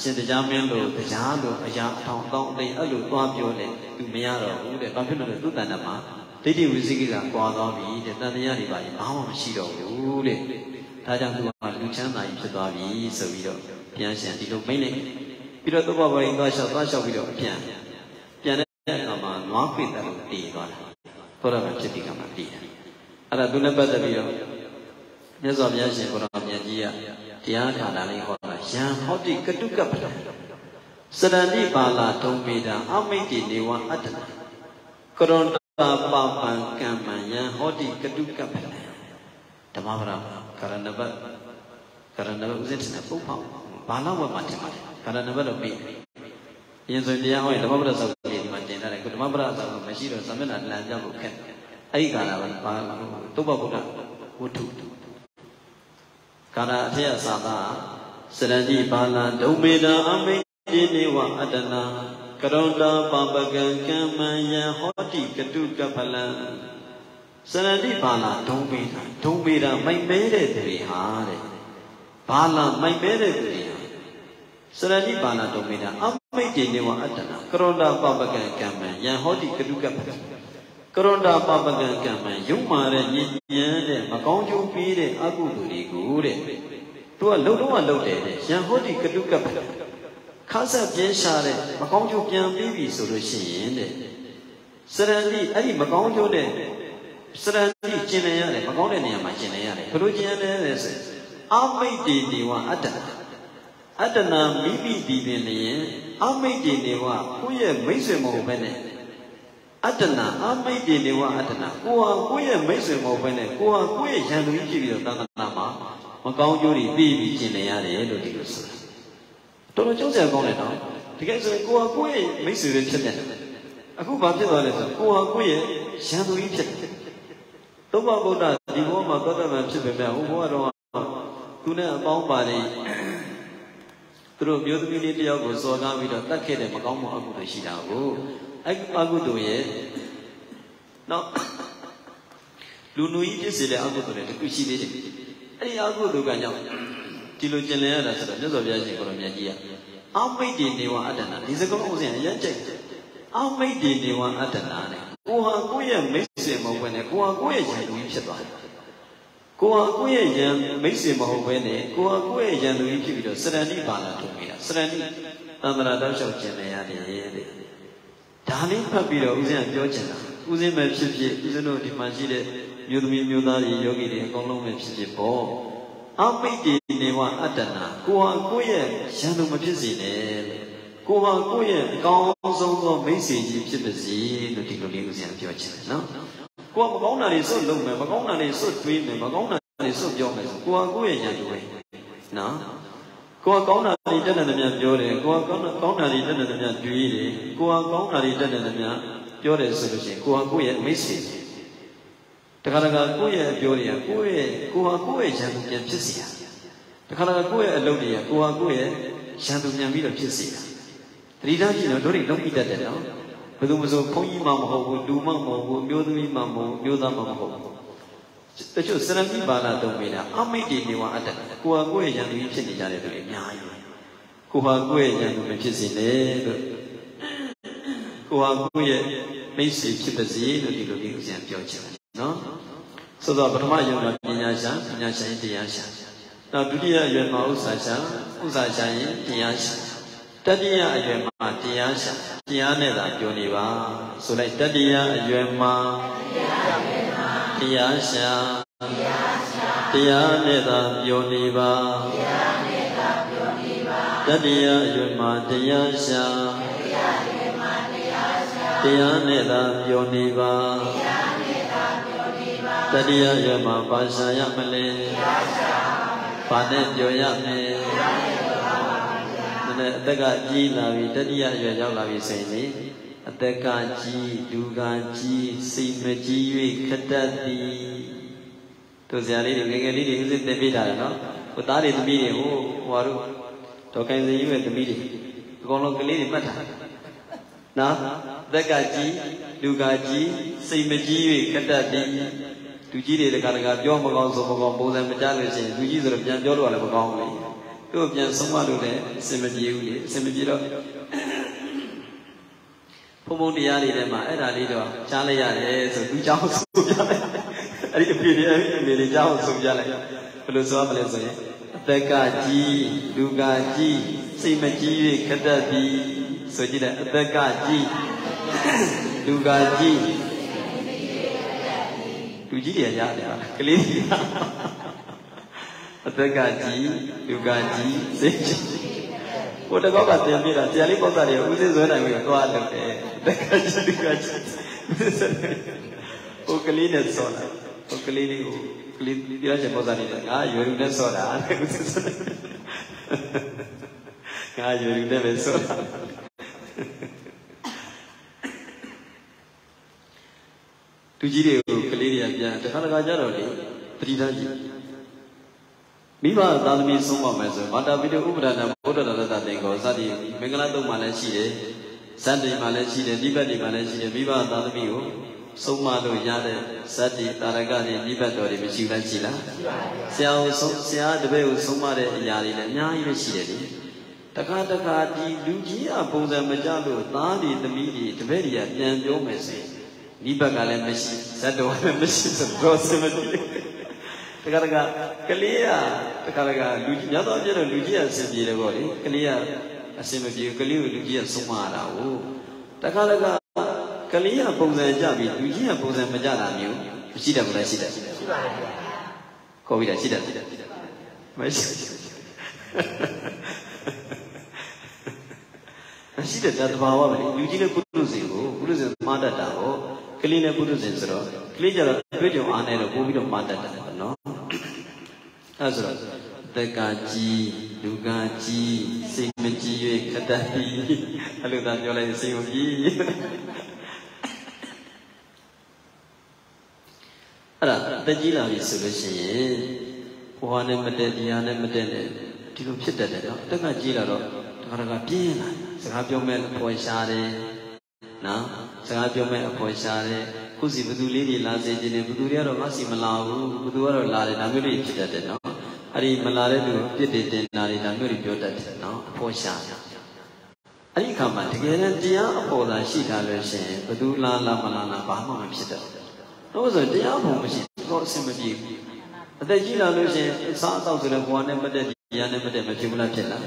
ရှင်တရားမင်းလို့တရားလို့အရာအထောင်အတောင်းအသိအဲ့လိုသွားပြောတယ်သူမရတော့ဘူးတဲ့ဘာဖြစ်လို့လဲသူ့တဏ္ဍမှာဒိဋ္ဌိဝိသိကိကကွာသွားပြီတဲ့တန်တရားတွေပါရင်ဘာမှမရှိတော့ဘူးတဲ့ဒါကြောင့်သူကလူချမ်းသာကြီးဖြစ်သွားပြီဆိုပြီးတော့ပြန်ရှင်ဒီလိုမိတ်နေပြီးတော့သုဘဘရင်သွားလျှောက်သွားလျှောက်ပြီးတော့ပြန်ပြန်တဲ့အခါမှာနွားပိတ်တယ်လို့တည်သွားတာသောရကဖြစ်ဒီကမှာတည်တယ် အဲ့ဒါသူနဲ့ပတ်သက်ပြီးတော့မြတ်စွာဘုရားရှင်ကိုရောမြတ်ကြီးကတရားဌာနလေးဟောတာယံဟောတိကတုကပ္ပတစရဏိပါလာတုံမေတာအမိတ်တိနေဝအတ္တကရွန်တာပါပံကမ္မယံဟောတိကတုကပ္ပတဓမ္မပရကရဏဘတ်ကရဏဘတ်ဥစဉ်တဲ့ပုပ္ပဘာလောက်မှတင်ပါတယ်ကရဏဘတ်တော့ပြီးရင်ဆိုတရားဟောရင်ဓမ္မပရဆောက်လေးဒီမှာတင်ထားတယ်ခုဓမ္မပရဆောက်မရှိတော့သမဏလမ်းကြောက်ဖို့ခက် အဲ့ဒီကာလကဘာတုပ္ပဗုဒ္ဓဝတ္ထုကာရအထက်သာသာစရဏိပါဠဒုံမေတာအမိတိနေဝအတ္တနာကရုဏာပပကံကမ္မယံဟောတိကတုကဖလံစရဏိပါဠဒုံမေတာဒုံမေတာမိုက်မဲတဲ့သူတွေဟာတဲ့ဘာလာမိုက်မဲတဲ့သူတွေဟာစရဏိပါဠဒုံမေတာအမိတိနေဝအတ္တနာကရုဏာပပကံကမ္မယံဟောတိကတုကဖလံ ကရုဏာပပကံကံမှယုံမာတဲ့ညဉ့်ညမ်းတဲ့မကောင်းကျိုးပေးတဲ့အကုသိုလ်တွေကိုတဲ့သူကလုံတော့လုံတယ်တဲ့ယံဟောတိကတုကပ္ပခါဆက်ပြင်းရှာတဲ့မကောင်းကျိုးပြန်ပြီးပြီဆိုလို့ရှိရင်တဲ့စရဏိအဲ့ဒီမကောင်းကျိုးတဲ့စရဏိကျင်နေရတယ်မကောင်းတဲ့နေရာမှာကျင်နေရတယ်ဘယ်လိုကျင်ရလဲဆိုအမိတ်တေနေဝအတ္တအတ္တနာမိမိဒီပင်လျင်အမိတ်တေနေဝကိုယ့်ရဲ့မိတ်ဆွေမဟုတ်ဘဲနဲ့ အတ္တနာအမိတ်တေနေဝအတ္တနာကိုဟာကိုယ့်ရဲ့မိတ်ဆွေမဟုတ်ဘဲနဲ့ကိုဟာကိုယ့်ရဲ့ရန်သူကြီးဖြစ်ပြီးတော့သာသနာမှာမကောင်းကျိုးတွေပြီးပြီးကျင်နေရတယ်လို့ဒီလိုဆိုတာတော်တော်ကျုံးစရာကောင်းတယ်နော်တကယ်ဆိုရင်ကိုဟာကိုယ့်ရဲ့မိတ်ဆွေတွေဖြစ်နေတယ်အခုဘာဖြစ်သွားလဲဆိုကိုဟာကိုယ့်ရဲ့ရန်သူကြီးဖြစ်တယ်သုံးပါဗုဒ္ဓဒီဘောမှာသောတပန်ဖြစ်ပေမဲ့ဟိုဘောကတော့သူနဲ့အပေါင်းပါနေသူတို့မျိုးသမီးလေးတယောက်ကိုစော်ကားပြီးတော့တတ်ခဲ့တဲ့မကောင်းမှုအမှုတွေရှိတာကို အဲ့အကုသိုလ်ရဲ့နောက်လူနူကြီးဖြစ်စေတဲ့အကုသိုလ်တွေတခုရှိသေးတယ်အဲ့ဒီအကုသိုလ်ကကြောင့်ဒီလိုကျင်လည်ရတာဆိုတော့မြတ်စွာဘုရားရှင်ကိုရောမြတ်ကြီးကအမိတ်ဒီနေဝအတ္တနာဒီစကားဥစဉ်အရင်ကြိုက်အမိတ်ဒီနေဝအတ္တနာနဲ့ကိုဟာကိုယ့်ရဲ့မိတ်ဆွေမဟုတ်ဘဲနဲ့ကိုဟာကိုယ့်ရဲ့ယံလူကြီးဖြစ်သွားတယ်ကိုဟာကိုယ့်ရဲ့ယံမိတ်ဆွေမဟုတ်ဘဲနဲ့ကိုဟာကိုယ့်ရဲ့ယံလူကြီးဖြစ်ပြီးတော့စရဏိပါလာထုတ်နေတာစရဏိသန္တရာတောက်လျှောက်ကျင်လည်ရတယ်တဲ့ ဒါလေးဖတ်ပြီးတော့ဦးဇင်းကပြောချင်တာဦးဇင်းပဲဖြစ်ဖြစ်ဦးဇင်းတို့ဒီမှာရှိတဲ့မျိုးသမီးမျိုးသားတွေယောဂီတွေအကုန်လုံးပဲဖြစ်ဖြစ်ပေါ့အမိတ်ဒီနေဝအတ္တနာကိုဟာကိုယ့်ရဲ့ရန်သူမဖြစ်စေနဲ့လို့ကိုဟာကိုယ့်ရဲ့အကောင်းဆုံးသောမိတ်ဆွေကြီးဖြစ်ပါစေလို့ဒီလိုလေးဦးဇင်းကပြောချင်တယ်နော်ကိုကမကောင်းတာတွေစွတ်လုံးမယ်မကောင်းတာတွေစွတ်တွေးမယ်မကောင်းတာတွေစွတ်ပြောမယ်ဆိုကိုဟာကိုယ့်ရဲ့ရန်သူပဲနော် ကိုကကောင်းတာတွေတက်တယ်များပြောတယ်ကိုကကောင်းကောင်းတာတွေတက်တယ်များတွေးတယ်ကိုကကောင်းတာတွေတက်တယ်များပြောတယ်ဆိုလို့ရှိရင်ကိုကကိုယ့်ရဲ့မိတ်ဆွေတခါတခါကိုယ့်ရဲ့အပြောတွေကကိုယ့်ရဲ့ကိုဟာကိုယ့်ရဲ့ရန်သူပြန်ဖြစ်စီတာတခါတခါကိုယ့်ရဲ့အလုပ်တွေကကိုဟာကိုယ့်ရဲ့ရန်သူပြန်ပြီးတော့ဖြစ်စီတာတတိသားကြီးတော့တို့တွေလုံးပြီးတတ်တယ်နော်ဘယ်သူမှဆိုဘုန်းကြီးမှမဟုတ်ဘူးလူမှမဟုတ်ဘူးမျိုးသမီးမှမဟုတ်မျိုးသားမှမဟုတ်ဘူး တချို့စရဏိပါဠတုံးမိတာအမိတ်ဒီနေဝအတ္တကိုဟာကိုယ့်ရဲ့ရန်သူကြီးဖြစ်နေကြတဲ့သူတွေအများကြီးကိုဟာကိုယ့်ရဲ့ရန်သူမဖြစ်စေနဲ့လို့ကိုဟာကိုယ့်ရဲ့မိတ်ဆွေဖြစ်ပါစေလို့ဒီလိုလေးဥစဉ်ပြောချင်တယ်နော်ဆိုတော့ပထမယုံမှာပညာရှာပညာရှာရင်တရားရှာနောက်ဒုတိယအရွယ်မှာဥစ္စာရှာဥစ္စာရှာရင်တရားရှာတတိယအရွယ်မှာတရားရှာတရားနဲ့သာပြောနေပါဆိုလိုက်တတိယအရွယ်မှာ တရားရှာတရားနဲ့သာပြောနေပါတတိယအရွယ်မှာတရားရှာတရားနဲ့သာပြောနေပါတတိယရွယ်မှာပါရှာရမလဲဘာနဲ့ပြောရမလဲဒါနဲ့အသက်ကကြီးလာပြီတတိယရွယ်ရောက်လာပြီဆိုရင် အသက်ကကြီးလူကကြီးစိတ်မကြီး၍ခတတ်သည်တို့ဇာလေးတွေငယ်ငယ်လေးတွေဥစဉ်သင်ပေးတာနော်ဟိုသားတွေသမီးတွေဟိုဟွာတို့ဒေါ်ကိုင်စင်ကြီးရဲ့သမီးတွေအကုန်လုံးကလေးတွေမှတ်ထားနော်အသက်ကကြီးလူကကြီးစိတ်မကြီး၍ခတတ်သည်လူကြီးတွေတခါတခါပြောမကောင်းဆိုမကောင်းပုံစံမကြလို့ရှိရင်လူကြီးဆိုတော့ပြန်ပြောလို့လည်းမကောင်းဘူးလေသူသူ့ပြန်ဆုံးမလို့လည်းအစင်မပြေဘူးလေအစင်မပြေတော့ ဘုံဘုံတရားတွေထဲမှာအဲ့ဒါလေးတော့ကြားလိုက်ရတယ်ဆိုလူကြောင်းဆိုပြလိုက်အဲ့ဒီအဖေလေးအမေလေးကြောင်းဆိုပြလိုက်ဘယ်လိုဆိုရမလဲဆိုရင်အသက်ကကြီးလူကကြီးစိတ်မကြီး၍ခက်တတ်သည်ဆိုကြည့်တဲ့အသက်ကကြီးလူကကြီးလူကြီးတွေရတယ်ကလေးတွေအသက်ကကြီးလူကကြီးစိတ်ကြီး ဟိုတကောက်ကတင်ပြတာဆရာလေးပေါ့သားတွေဦးစင်းဆွဲနိုင်ပြီးတော့သွားလုပ်တယ်အသက်ကကြီးလူကကြီးဟိုကလေးနဲ့ဆောတာဟိုကလေးလေးကိုကလေးဒီရချက်ပေါ့သားတွေကငါရွယ်လူနဲ့ဆောတာဦးစင်းဆွဲငါရွယ်လူနဲ့ပဲဆောတာလူကြီးတွေကိုကလေးတွေကပြန်တခါတခါကြတော့လေပရိသတ်ကြီး မိဘသာသမီဆုံးပါမယ်ဆိုမာတာပိတုဥပဒနာဘုဒ္ဓတော်သတ္တသင်္ကောစသည်မင်္ဂလာတုံးမှာလည်းရှိတယ်ဇတ်တိမှာလည်းရှိတယ်နိဗ္ဗာန်မှာလည်းရှိတယ်မိဘသာသမီကိုဆုံးမလို့ရတဲ့ဇတ်တိတာရကနဲ့နိဗ္ဗာန်တော်တွေမရှိလားရှိလားရှိပါဘူးဆရာကိုဆုံးဆရာတပည့်ကိုဆုံးမတဲ့အရာတွေလည်းအများကြီးပဲရှိတယ်လေတခါတခါဒီလူကြီးအပုံစံမကြလို့သားတွေသမီးတွေတပည့်တွေကပြန်ပြောမယ်ဆိုရင်နိဗ္ဗာန်ကလည်းမရှိဇတ်တော်လည်းမရှိဆိုတော့စမတိ တခါတခါကလေးကတခါတခါလူကြီးများသောအားဖြင့်လူကြီးကအဆင်ပြေတယ်ပေါ့လေကလေးကအဆင်မပြေကလေးကိုလူကြီးကဆုံးမတာဟုတ်တခါတခါကလေးကပုံစံကြပြီးလူကြီးကပုံစံမကြတာမျိုးမရှိတယ်မလားရှိတယ်ရှိပါတယ်ခေါ်ပြီးတာရှိတယ်မရှိမ ရှိတဲ့တဘာဝပဲလူကြီးနဲ့ပုရုဇဉ်ကိုပုရုဇဉ်မှားတတ်တာဟောကလေးနဲ့ပုရုဇဉ်ဆိုတော့ကလေးကြတော့တွေ့ကြုံအားနဲ့တော့ပို့ပြီးတော့မှားတတ်တယ်နော်အဲဆိုတော့တက္ကကြီးလူကကြီးစိတ်မကြီး၍ခတတ်ပြီအဲ့လိုသာပြောလိုက်စိတ်ကိုကြီးအဲ့ဒါတက်ကြီးလာပြီဆိုလို့ရှိရင်ဘဝနဲ့မတည့်တရားနဲ့မတည့်နဲ့ဒီလိုဖြစ်တတ်တယ်နော်တက္ကကြီးလာတော့တခါတခါပြင်းလာစ ကားပြောမဲ့အဖွယ်ရှားတယ်နော်စကားပြောမဲ့အဖွယ်ရှားတယ်ခုစီဘသူလေးတွေလာစေခြင်းနဲ့ဘသူတွေကတော့ငါစီမလာဘူးဘသူကတော့လာတယ်ဒါမျိုးတွေဖြစ်တတ်တယ်နော်အဲ့ဒီမလာတဲ့လူပြစ်တယ်တင်တာတွေဒါမျိုးတွေပြောတတ်တယ်နော်အဖို့ရှာအဲ့ဒီခါမှာတကယ်တမ်းတရားအဖို့သာရှိတာလို့ရှိရင်ဘသူလာလာမလာလာဘာမှမဖြစ်တော့ဘူးဆိုတရားဖို့မရှိတော့အဆင်မပြေဘူးအသက်ကြီးလာလို့ရှိရင်အစားအသောက်ဆိုတဲ့ဘဝနဲ့ပတ်သက်တ ရားနဲ့ပတ်သက်မဖြစ်ဘူးလားဖြစ်လား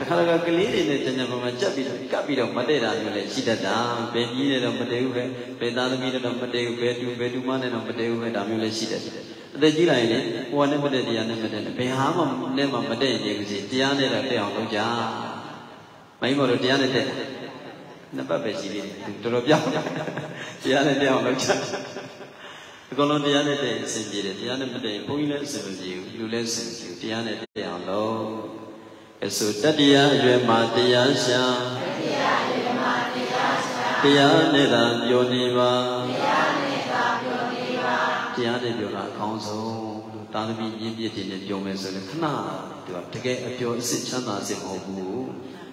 တခါတခါကလေးတွေနဲ့ကျန်ကျန်ပါမှကြက်ပြီးတော့ကပ်ပြီးတော့မတည့်တာမျိုးလည်းရှိတတ်တာဘယ်ကြီးနဲ့တော့မတည့်ဘူးပဲဘယ်သားသမီးနဲ့တော့မတည့်ဘူးဘယ်တူဘယ်တူမနဲ့တော့မတည့်ဘူးပဲဒါမျိုးလည်းရှိတတ်တယ်အသက်ကြီးလာရင်လေဘဝနဲ့ပတ်သက်တရားနဲ့ပတ်သက်တယ်ဘယ်ဟာမှနဲ့မှမတည့်ရင်ကြီးတရားနဲ့တော့တည့်အောင်လုပ်ကြမိုင်းမော်တို့တရားနဲ့တည့်နှစ်ပတ်ပဲရှိသေးတယ်တော်တော်ပြောင်းတရားနဲ့တည့်အောင်လုပ်ကြ အကုန်လုံးတရားနဲ့တည့်အစဉ်ပြေတယ်တရားနဲ့မတည့်ဘုန်းကြီးလည်းအစဉ်မပြေဘူးလူလည်းအစဉ်မပြေဘူးတရားနဲ့တည့်အောင်လုပ်အဆိုတတ္တရားအရွယ်မှာတရားရှာတရားအရွယ်မှာတရားရှာတရားနဲ့သာပြောနေပါတရားနဲ့သာပြောနေပါတရားနဲ့ပြောတာအကောင်းဆုံးလို့တာသမီရင်းပြည့်တဲ့ပြောမယ်ဆိုရင်ခဏသူကတကယ်အပြောအစ်ချမ်းသာစေမဟုတ်ဘူး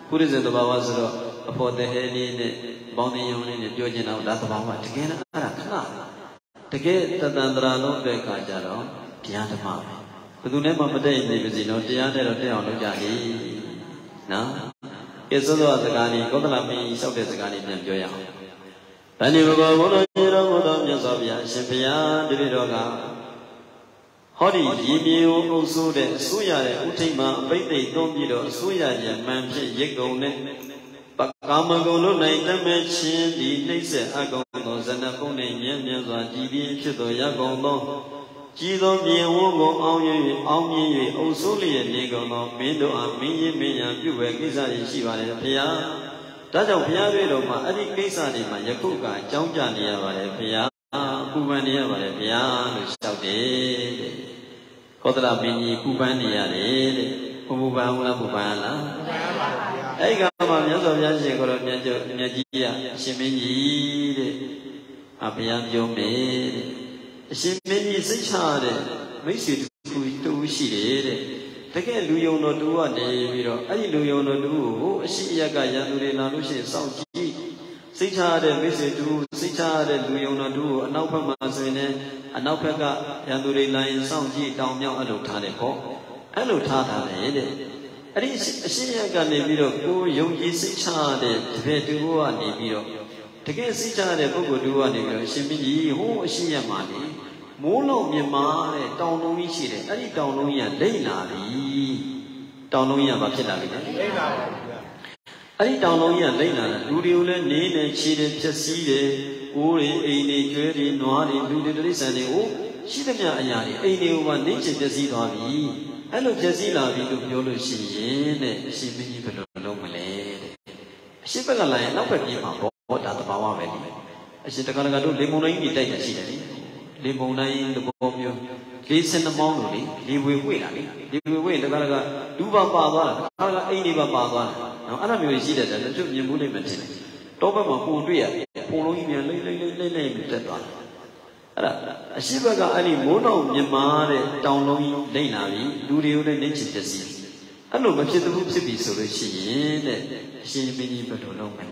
ပုရိသေတဘာဝဆိုတော့အဖို့တဟဲလေးနဲ့ဘောင်းတင်ယုံလေးနဲ့ပြောချင်တော့ဒါတဘာဝတကယ်တော့အဲ့ဒါခဏ တကယ်တတန်တရာလုံးတဲ့အခါကျတော့တရားဓမ္မပဲဘယ်သူနဲ့မှမတည့်နေပါစေနော်တရားနဲ့တော့တက်အောင်လုပ်ကြလေနော်ကဲသောသောစကားလေးကောသလမင်းလျှောက်တဲ့စကားလေးပြန်ပြောရအောင်ဗန္ဒီဘဂဝဘုရားရေတော်ဘုရားမြတ်စွာဘုရားရှင်ဘုရားတပည့်တော်ကဟောဒီရည်မြေကိုအုပ်စိုးတဲ့အစိုးရတဲ့ဥထိတ်မှအပိတ်သိသုံးပြီးတော့အစိုးရရမှန်ဖြစ်ရိတ်ကုန်တဲ့ ပကာမဂုံတို့၌တမဲ့ချင်းဒီနှိမ့်ဆက်အကောင်သောဇဏပုံနှင့်မြင့်မြတ်စွာကြည်ပြီးဖြစ်သောရကုန်သောကြည်သောမြေဝန်းကိုအောင်း၍အောင်းမြင်၍အုပ်စိုးလျက်နေကုန်သောမင်းတို့အားမင်းရင်မင်းရန်ပြုဝဲကိစ္စတွေရှိပါလေဘုရားဒါကြောင့်ဘုရားတွေတော်မှာအဲ့ဒီကိစ္စတွေမှာယခုကအကြောင်းကြနေရပါတယ်ဘုရားပူပန်နေရပါတယ်ဘုရားလို့လျှောက်တယ်တဲ့ကောသလမင်းကြီးပူပန်နေရတယ်တဲ့ပူပန်ဘူးလားပူပန်လားပူပန်ပါဗျာအဲ့ဒီက မှမြတ်စွာဘုရားရှင်ကိုယ်တော်မြတ်ကျမြတ်ကြီးရရှင်မင်းကြီးတဲ့အဘုရားပြောမယ်တဲ့အရှင်မင်းကြီးစိတ်ချတဲ့မိတ်ဆွေတူတူရှိတယ်တဲ့တကယ်လူယုံတော်တူကနေပြီးတော့အဲ့ဒီလူယုံတော်တူကိုအရှိအယက်ကရန်သူတွေလာလို့ရှိရင်စောင့်ကြည့်စိတ်ချတဲ့မိတ်ဆွေတူစိတ်ချတဲ့လူယုံတော်တူကိုအနောက်ဘက်မှာဆိုရင်လည်းအနောက်ဘက်ကရန်သူတွေလာရင်စောင့်ကြည့်တောင်းမြောက်အဲ့လိုထားတယ်ပေါ့အဲ့လိုထားထားတယ်တဲ့ အဲ့ဒီအရှင်ရကနေပြီးတော့ကိုယုံကြည်စိတ်ချတဲ့တပည့်တူကနေပြီးတော့တကယ်စိတ်ချတဲ့ပုဂ္ဂိုလ်တူကနေပြီးတော့အရှင်မင်းကြီးဟိုးအရှင်ရမှာလေမိုးလုံးမြမာတဲ့တောင်လုံးကြီးရှိတယ်အဲ့ဒီတောင်လုံးကြီးကလိမ့်လာပြီတောင်လုံးကြီးကဘာဖြစ်လာလဲလိမ့်လာပါအဲ့ဒီတောင်လုံးကြီးကလိမ့်လာတယ်လူတွေကိုလည်းနေနေခြေတယ်ဖြက်စီးတယ်အိုးတွေအိမ်တွေကျွဲတွေနွားတွေလူတွေတိရစ္ဆာန်တွေအိုးရှိသမျှအရာတွေအိမ်တွေကိုမှနေချင်ပျက်စီးသွားပြီ အဲ့လိုပျက်စီးလာပြီလို့ပြောလို့ရှိရင်တဲ့အရှင်မင်းကြီးဘယ်လိုလုပ်မလဲတဲ့အရှင်ဘက်ကလာရင်နောက်ဘက်ပြေးမှာဘောတာတဘာဝပဲလေအရှင်တက္ကရာတို့လေမုန်တိုင်းကြီးတိုက်ရရှိတယ်လေလေမုန်တိုင်းသဘောမျိုးလေးစင်နှမောင်းလို့လေလေဝေဝေ့လာလေလေဝေဝေ့တက္ကရာကဒူပါပါသွားတာတက္ကရာအိမ်တွေပါပါသွားတယ်နော်အဲ့လိုမျိုးရှိတယ်တချို့မြင်မှုလိမ့်မယ်ထင်တယ်တောဘက်မှာပုံတွေ့ရပုံလုံးကြီးမြန်လိမ့်လိမ့်လိမ့်လိမ့်လိမ့်တက်သွားတယ် အဲ့ဒါအရှိဘက်ကအဲ့ဒီမိုးတော်မြမာတဲ့တောင်လုံးကြီးလိမ့်လာပြီလူတွေကိုလည်းနှိမ့်ချပျက်စီးအဲ့လိုမဖြစ်ဘူးဖြစ်ပြီဆိုလို့ရှိရင်တဲ့အရှင်မင်းကြီးဘယ်လိုလုပ်မလဲ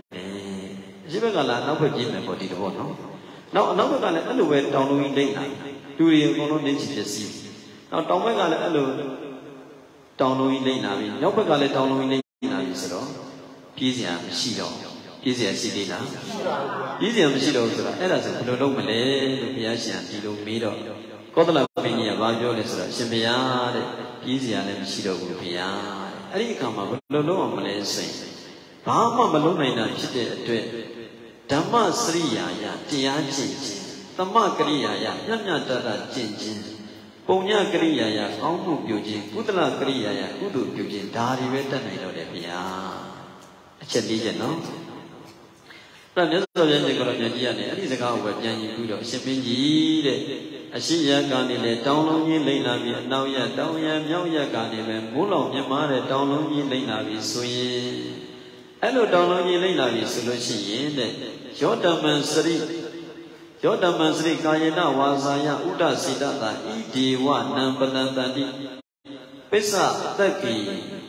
အရှိဘက်ကလာနောက်ဘက်ပြေးမယ်ပေါ့ဒီတော့နော်နောက်အနောက်ဘက်ကလည်းအဲ့လိုပဲတောင်လုံးကြီးလိမ့်လာလူတွေအကုန်လုံးနှိမ့်ချပျက်စီးနောက်တောင်ဘက်ကလည်းအဲ့လိုတောင်လုံးကြီးလိမ့်လာပြီမြောက်ဘက်ကလည်းတောင်လုံးကြီးလိမ့်လာပြီဆိုတော့ပြေးစရာမရှိတော့ ပြည့်စရာရှိသေးလားပြည့်စရာမရှိတော့ဘူးဆိုတော့အဲ့ဒါဆိုဘယ်လိုလုပ်မလဲလို့ဘုရားရှင်ဒီလိုမေးတော့ကောသလဘုန်းကြီးကဘာပြောလဲဆိုတော့ရှင်ဘုရားတဲ့ပြည့်စရာလည်းမရှိတော့ဘူးဘုရားတဲ့အဲ့ဒီအခါမှာဘယ်လိုလုပ်အောင်မလဲဆိုရင်ဘာမှမလုပ်နိုင်တာဖြစ်တဲ့အတွက်ဓမ္မစရိယာယတရားကျင့်ခြင်းသမကရိယာယညံ့ညံ့တတကျင့်ခြင်းပုံညကရိယာယကောင်းမှုပြုခြင်းကုသလကရိယာယကုသိုလ်ပြုခြင်းဒါတွေပဲတတ်နိုင်တော့တယ်ဗျာအချက်လေးချက်နော် အဲ့မြတ်စွာဘုရားရှင်ကိုတော့မြတ်ကြီးရတယ်အဲ့ဒီစကားကိုပဲပြန်ယူပြီးတော့အရှင်မင်းကြီးတဲ့အရှိရကနေလေတောင်းလုံးကြီးလိမ့်လာပြီးအနောက်ရတောင်းရမြောက်ရကနေပဲမိုးလောင်မြမတဲ့တောင်းလုံးကြီးလိမ့်လာပြီးဆိုရင်အဲ့လိုတောင်းလုံးကြီးလိမ့်လာပြီးဆိုလို့ရှိရင်တဲ့ယောတမံစရိယောတမံစရိကာယေနဝါစာယဥဒစိတတာဣဒေဝနံပလံတန္တိပစ္စတက္ကိ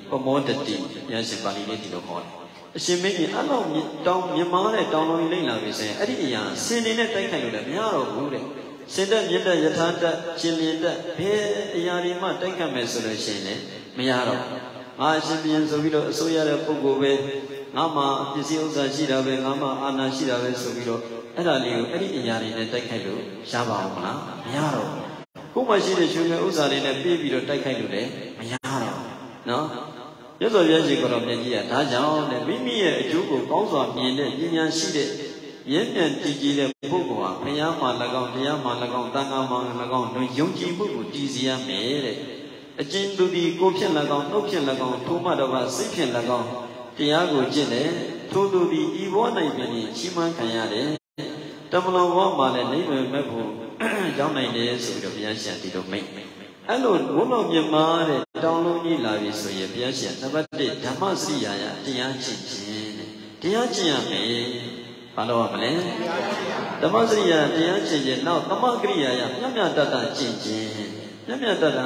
ပမောတတိဘုရားရှင်ပါဠိလေးဒီလိုခေါ်တယ် အရှင်မင်းကြီးအဲ့လောက်တောင်းမြမားတဲ့တောင်းလုံးကြီးလိမ့်လာပြီဆိုရင်အဲ့ဒီအရာစင်နေတဲ့တိုက်ခိုက်လို့လည်းမရတော့ဘူးတဲ့စင်တက်မြင့်တက်ယထာတက်ရှင်မြင့်တက်ဘယ်အရာတွေမှတိုက်ခိုက်မယ်ဆိုလို့ရှိရင်လည်းမရတော့ငါအရှင်ပြန်ဆိုပြီးတော့အစိုးရတဲ့ပုဂ္ဂိုလ်ပဲငါမှပစ္စည်းဥစ္စာရှိတာပဲငါမှအာဏာရှိတာပဲဆိုပြီးတော့အဲ့ဒါလေးကိုအဲ့ဒီအရာတွေနဲ့တိုက်ခိုက်လို့ရပါအောင်မလားမရတော့ဘူးကိုယ်မှရှိတဲ့ရှင်မြတ်ဥစ္စာတွေနဲ့ပြေးပြီးတော့တိုက်ခိုက်လို့လည်းမရတော့နော် ရသော်ရရှိကိုတော်မြတ်ကြီးကဒါကြောင့်တဲ့မိမိရဲ့အကျိုးကိုကောင်းစွာမြင်တဲ့ဉာဏ်ရှိတဲ့ရင့်မြန်တည်ကြည်တဲ့ပုဂ္ဂိုလ်ဟာဘုရားမှာ၎င်းတရားမှာ၎င်းတန်ခါမှာ၎င်းတို့ယုံကြည်မှုကိုတည်စေရမယ်တဲ့အကျဉ်သူဒီကိုဖြင့်၎င်းနှုတ်ဖြင့်၎င်းထိုးမှတော့ကစိတ်ဖြင့်၎င်းတရားကိုကျင့်တယ်ထို့သူဒီဤဘော၌ပြင်ချီးမွမ်းခံရတယ်တမလွန်ဘောမှာလည်းနေမယ်မဲ့ဖို့ရောက်နိုင်တယ်ဆိုပြီးတော့ဘုရားရှင်ဒီလိုမိတ် အဲ့လိုဘုန်းတော်မြတ်မာတဲ့တောင်းလုံးကြီးလာပြီဆိုရင်ဘုရားရှင်နံပါတ်1ဓမ္မစရိယာယတရားကျင့်ခြင်းတရားကျင့်ရမယ်ဘာလို့ရမလဲဓမ္မစရိယာတရားကျင့်ခြင်းနောက်သမကရိယာယမြတ်မြတ်တတကျင့်ခြင်းမြတ်မြတ်တတ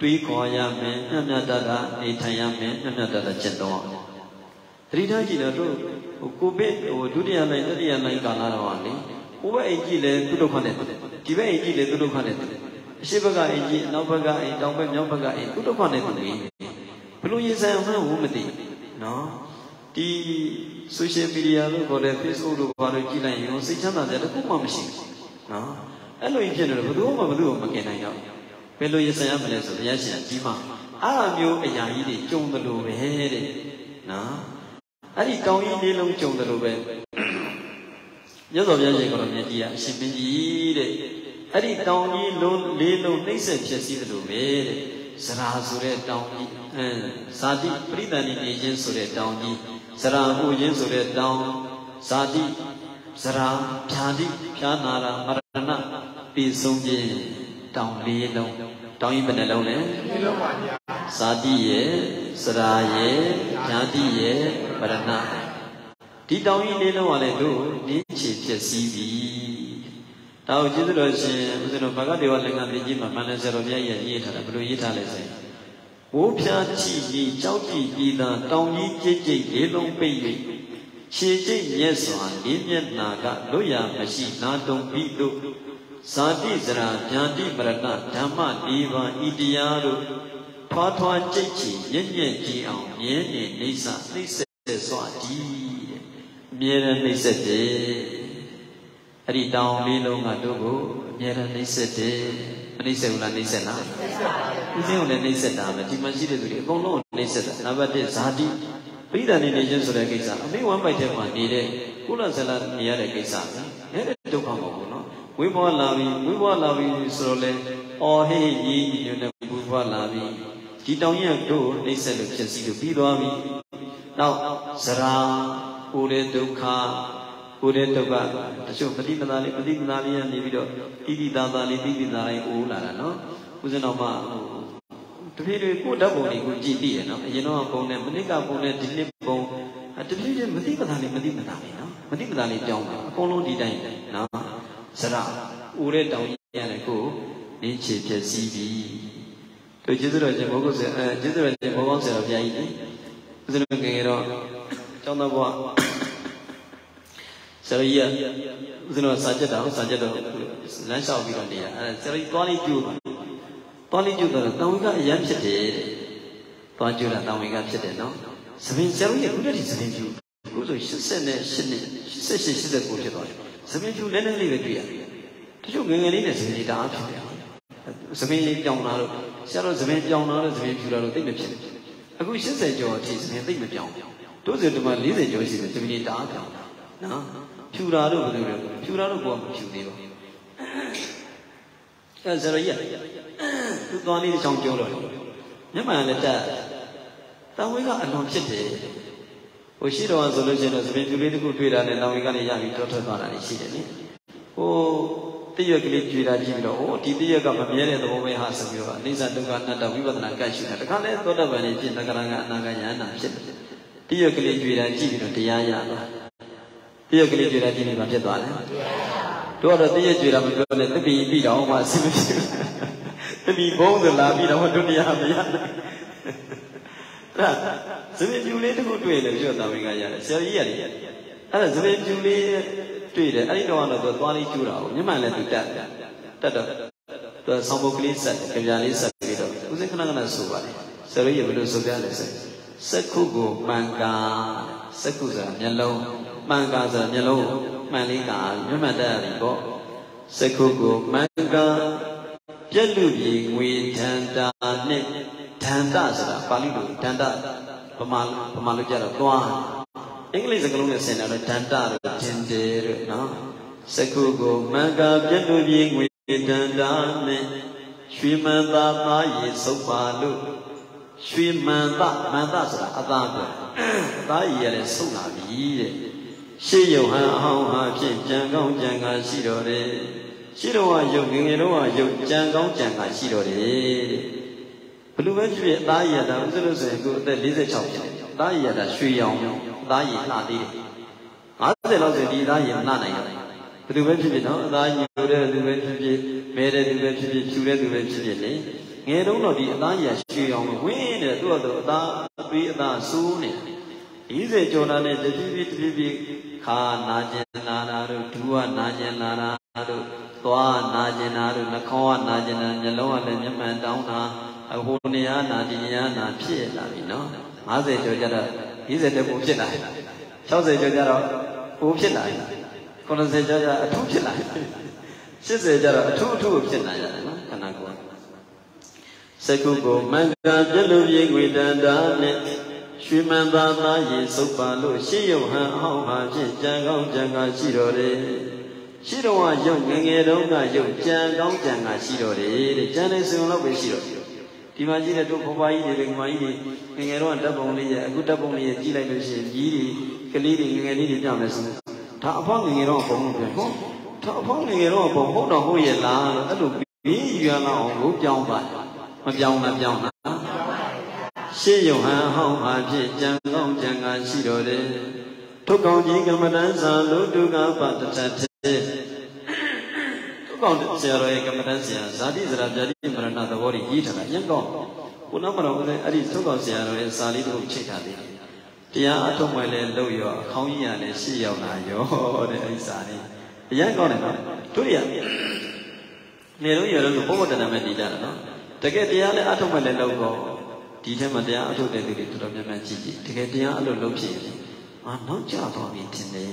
တွေးခေါ်ရမယ်မြတ်မြတ်တတနေထိုင်ရမယ်မြတ်မြတ်တတကျင့်တော့သတိထားကြည့်တော့တို့ဟိုကိုဗစ်ဟိုဒုတိယနိုင်တတိယနိုင်ကာလတော့လေဟိုဘက်အိမ်ကြည့်လဲသူဒုက္ခနဲ့ဒီဘက်အိမ်ကြည့်လဲသူဒုက္ခနဲ့ အရှိဘက်ကအိမ်ကြီးအနောက်ဘက်ကအိမ်တောင်ဘက်မြောက်ဘက်ကအိမ်သူဒုက္ခနဲ့သူနေဘလို့ရင်ဆိုင်မှန်းဝမသိနော်ဒီ social media လို့ခေါ်တဲ့ Facebook လို့ဘာလို့ကြည့်လိုက်ရင်စိတ်ချမ်းသာတဲ့တခုမှမရှိဘူးနော်အဲ့လိုဖြစ်နေတော့ဘယ်သူမှဘယ်သူမှမကင်နိုင်တော့ဘယ်လိုရင်ဆိုင်ရမလဲဆိုဘုရားရှင်ကြီးမှအဲ့လိုမျိုးအရာကြီးတွေကြုံတယ်လို့ပဲတဲ့နော်အဲ့ဒီတောင်းကြီးလေးလုံးကြုံတယ်လို့ပဲမြတ်စွာဘုရားရှင်ကတော့မြတ်ကြီးကအရှင်မင်းကြီးတဲ့ အဲ့ဒီတောင်ကြီးလုံးလေးလုံးနှိမ့်ဆက်ဖြစ်စည်းတယ်လို့ပဲတဲ့ဇရာဆိုတဲ့တောင်ကြီးအဲဇာတိပရိသန္တိနေခြင်းဆိုတဲ့တောင်ကြီးဇရာမှုခြင်းဆိုတဲ့တောင်ဇာတိဇရာဖြာတိဖြာနာရာမရဏပြည့်စုံခြင်းတောင်လေးလုံးတောင်ကြီးဘယ်နှလုံးလဲလေးလုံးပါဗျာဇာတိရဲ့ဇရာရဲ့ဖြာတိရဲ့မရဏဒီတောင်ကြီးလေးလုံးကလည်းတို့နင်းချေဖြစ်စည်းပြီ ဒါကိုကျေးဇူးတော်ရှင်ဦးဇင်းတို့ဘာဂဒေဝလင်္ကာပြည်ကြီးမှာမန္တဆရာတော်ဘုရားရဲ့ရေးထားတာဘယ်လိုရေးထားလဲဆိုရင်ဝိုးဖြာချီကြီးကြောက်ကြည့်ပြီးသားတောင်ကြီးကြိတ်ကြိတ်လေးလုံးပိတ်၍ခြေကျိတ်မြက်စွာလေးမျက်နာကလွတ်ရမရှိနာတုံပြီးတို့ဇာတိဇရာဗျာတိမရဏဓမ္မ၄ပါးဤတရားတို့ထွားထွားကြိတ်ချီညံ့ညံ့ကြည်အောင်မြဲနေနေစာနှိမ့်ဆက်စွာဒီအမြဲတမ်းနှိမ့်ဆက်တယ် အဲ့ဒီတောင်းလေးလုံးကတို့ကိုအမြဲတမ်းနှိမ့်ဆက်တယ်မနှိမ့်ဆက်ဘူးလားနှိမ့်ဆက်လားနှိမ့်ဆက်ပါဘူးဦးဇင်းကလည်းနှိမ့်ဆက်တာပဲဒီမှာရှိတဲ့သူတွေအကုန်လုံးနှိမ့်ဆက်တာနံပါတ်1ဇာတိပိဋကနေနေခြင်းဆိုတဲ့ကိစ္စအမေဝမ်းပိုက်တဲ့မှာနေတဲ့ကုလဆလာနေရတဲ့ကိစ္စပဲအဲ့ဒါဒုက္ခမဟုတ်ဘူးနော်ဝိဘဝလာပြီဝိဘဝလာပြီဆိုတော့လေအော်ဟေးကြီးညွတ်နေဝိဘဝလာပြီဒီတောင်ရတို့နှိမ့်ဆက်လို့ဖြစ်စီလို့ပြီးသွားပြီနောက်ဇရာကိုယ်တဲ့ဒုက္ခ ကိုယ်တဲ့ဒုက္ခတချို့ပฏิပဒါလေးပฏิပဒါလေးကနေပြီးတော့ဣတိသာသာလေးတိတိသာလေးအိုးလာတာနော်ဦးဇင်းတော်မှတဖြည်းဖြည်းကိုယ်ဓာတ်ပုံတွေကိုကြည့်သိရနော်အရင်တော့ပုံနဲ့မနစ်ကပုံနဲ့ဒီနှစ်ပုံတဖြည်းဖြည်းမသိပဒါလေးမသိပဒါလေးနော်မသိပဒါလေးကြောင်းပါအကုန်လုံးဒီတိုင်းနော်ဇရာအိုးတဲ့တောင်ရတယ်ကိုနင်းချေဖြစ်စီးပြီတို့ကျေးဇူးတော်ရှင်ဘုဂုဆရာအဲကျေးဇူးတော်ရှင်ဘောပေါင်းဆရာတော်ဘုရားကြီးလေဦးဇင်းတို့ငယ်ငယ်တော့ကျောင်းသားဘဝ ဆရာကြီးကဦးဇင်းတို့စာကြက်တာစာကြက်တော့လမ်းလျှောက်ပြီးတော့နေတာအဲဆရာကြီးသွားလေးကျိုးသွားလေးကျိုးတော့တောင်ဝိကအရန်ဖြစ်တယ်တဲ့သွားကျိုးတာတောင်ဝိကဖြစ်တယ်နော်သပင်ဆရာကြီးကခုတည်းဒီသပင်ကျိုးကိုဆို88နဲ့8နဲ့88 89ဖြစ်သွားတယ်သပင်ကျိုးလည်းလည်းလေးပဲတွေ့ရတယ်တချို့ငယ်ငယ်လေးနဲ့သပင်ကြီးတအားဖြစ်တယ်သပင်လေးပြောင်းလာတော့ဆရာတို့သပင်ပြောင်းလာတော့သပင်ဖြူလာတော့သိမဖြစ်ဘူးအခု80ကျော်အထိသပင်သိမပြောင်းတို့စဒီမှာ40ကျော်ရှိတယ်သပင်ကြီးတအားပြောင်းနော် ဖြူတာတို့ဘယ်လိုလဲဖြူတာတို့ဘောမဖြူသေးဘူးအဲဆရာကြီးသူသွားလေးတစ်ချောင်းပြောတော့မျက်မှန်လည်းတက်တန်ဝေးကအလွန်ဖြစ်တယ်ဟိုရှိတော်ဆိုလို့ရှိရင်တော့သပင်ဖြူလေးတစ်ခုတွေ့တာနဲ့တန်ဝေးကနေရပြီးတောထွက်သွားတာရှိတယ်နိဟိုတည့်ရကလေးကြွေတာကြည့်ပြီးတော့ဩဒီတည့်ရကမမြဲတဲ့သဘောပဲဟာဆိုပြီးတော့အိဋ္ဌဒုက္ခအနတ္တဝိပဿနာကတ်ရှိတာတခါလဲသောတပန်နေဖြစ်တက္ကရာကအနာဂယန္တာဖြစ်တယ်တည့်ရကလေးကြွေတာကြည့်ပြီးတော့တရားရတာ တည့်ရကလေးကြွေတာကြည့်ပြီးမှဖြစ်သွားတယ်တို့ကတော့တည့်ရကြွေတာမပြောနဲ့တပိပြီးတော့မှအဆင်မပြေဘူးတပိဘုံဆိုလာပြီးတော့တို့တရားမရဘူးအဲ့ဇမင်ပြူလေးတခုတွေ့တယ်ပြောတာမင်းကရတယ်ဆရာကြီးရတယ်အဲ့ဒါဇမင်ပြူလေးတွေ့တယ်အဲ့ဒီတော့ကတော့သူသွားလေးကျူးတာကိုမျက်မှန်လည်းသူတက်တက်တော့သူဆောင်းပုတ်ကလေးဆက်ကြပြလေးဆက်ပြီးတော့ဦးစိခဏခဏဆိုပါလေဆရာကြီးဘယ်လိုဆိုပြလဲဆက်စက္ခုကိုမှန်ကာစက္ခုဆိုတာမျက်လုံး မှန်ကာဆိုတာမျက်လုံးမှန်လေးကာမျက်မှန်တက်ရတယ်ပေါ့စက္ခုကိုမှန်ကာပြက်လူကြီးငွေဒန္တာနဲ့ဒန္တဆိုတာပါဠိလိုဒန္တဗမာဗမာလိုကြတော့သွားအင်္ဂလိပ်စကားလုံးနဲ့ဆင်တာတော့ဒန္တတို့ဂျင်တယ်တို့နော်စကုကိုမင်္ဂပြတ်လို့ပြေငွေဒန္တာနဲ့ရွှေမန္တာသားရေစုပ်ပါလို့ရွှေမန္တမန္တဆိုတာအသားပဲအသားကြီးရလဲစုပ်လာပြီတဲ့ ရှေးယုံဟန်အဟောင်းဟာဖြင့်ကြံကောင်းကြံကားရှိတော်တယ်ရှိတော်ကယုတ်ငငယ်တော့ကယုတ်ကြံကောင်းကြံကားရှိတော်တယ်တဲ့ဘလူပဲဖြစ်ဖြစ်အသားရည်ရတာဥစ္စာလို့ဆိုရင်အခုအသက်46ဖြစ်တယ်အသားရည်ရတာရွှေရောင်အသားရည်လှသေးတယ်50လောက်ဆိုဒီအသားရည်မလှနိုင်ဘူးဘလူပဲဖြစ်ဖြစ်နော်အသားညိုတဲ့လူပဲဖြစ်ဖြစ်မဲတဲ့လူပဲဖြစ်ဖြစ်ဖြူတဲ့လူပဲဖြစ်ဖြစ်လေငယ်တုန်းတော့ဒီအသားရည်ရွှေရောင်ဝင်းတယ်သူ့အတော့အသားအသွေးအသားစိုးနေဒီစေကြောနာနဲ့တဖြည်းဖြည်းတဖြည်းဖြည်း ခါနာကျင်နာတာတို့ဒူးကနာကျင်နာတာတို့သွားနာကျင်တာတို့နှာခေါင်းကနာကျင်တာမျက်လုံးကလည်းမျက်မှန်တောင်းတာအဟိုနေရာနာဒီနေရာနာဖြစ်လာပြီနော်50ကျော်ကြတော့40တက်ပုံဖြစ်လာတယ်60ကျော်ကြတော့ပိုဖြစ်လာတယ်90ကျော်ကြအထူးဖြစ်လာတယ်80ကျတော့အထူးအထူးဖြစ်လာရတယ်နော်ခန္ဓာကိုယ်စကုကိုမင်္ဂပြည့်လို့ပြေငွေတန်တာနဲ့ ရွှေမန္တာသားရေစုပ်ပါလို့ရှေ့ယုံဟန်အောင်ဟာဖြင့်ကြံကောင်းကြံကားရှိတော်တယ်ရှိတော်ကရုပ်ငငယ်တုန်းကရုပ်ကြံကောင်းကြံကားရှိတော်တယ်တဲ့ကြံနေစုံတော့ပဲရှိတော်တယ်ဒီမှာကြည့်တဲ့တို့ဘွားကြီးတွေငွားကြီးတွေငငယ်တော့တပ်ပုံလေးရဲ့အခုတပ်ပုံလေးရဲ့ကြည့်လိုက်လို့ရှိရင်ကြီးတွေကလေးတွေငငယ်လေးတွေကြောက်နေစမ်းဒါအဖောင်းငငယ်တော့ဘုံလို့ပြောဟုတ်ဒါအဖောင်းငငယ်တော့ဘုံဟုတ်တော့ဟုတ်ရဲ့လားလို့အဲ့လိုပြီးရွာလောက်အောင်ကိုပြောင်းပါမပြောင်းမပြောင်းလား ရှေးယုံဟန်ဟောင်းအားဖြင့်ကြံကောင်းကြံကားရှိတော်တယ်ထုကောင်းကြီးကမ္မတန်းစာလို့တုကပတ္တတတေထုကောင်းဆရာတော်ရဲ့ကမ္မတန်းဆရာဇာတိဇရာဗျာတိမရဏသဘောကြီးရေးထားတာရန်ကောင်းဘုရားမတော်ဦးလည်းအဲ့ဒီထုကောင်းဆရာတော်ရဲ့စာလေးတို့ချိန်ထားသေးတယ်တရားအထုတ်မှလည်းလို့ရောအခေါင်းကြီးရလည်းရှေ့ရောက်လာရောတဲ့အဲ့ဒီစာလေးအရန်ကောင်းတယ်နော်တို့ရနေလို့ရလို့ဘုဘတနာမဲ့နေကြတာနော်တကယ်တရားနဲ့အထုတ်မဲ့လည်းလုပ်တော့ ဒီထဲမှာတရားအထုတ်တဲ့လူတွေတော်တော်များများကြည့်ကြည့်တကယ်တရားအလုပ်လုပ်ဖြစ်ရင်ငါနောက်ကျသွားပြီထင်တယ်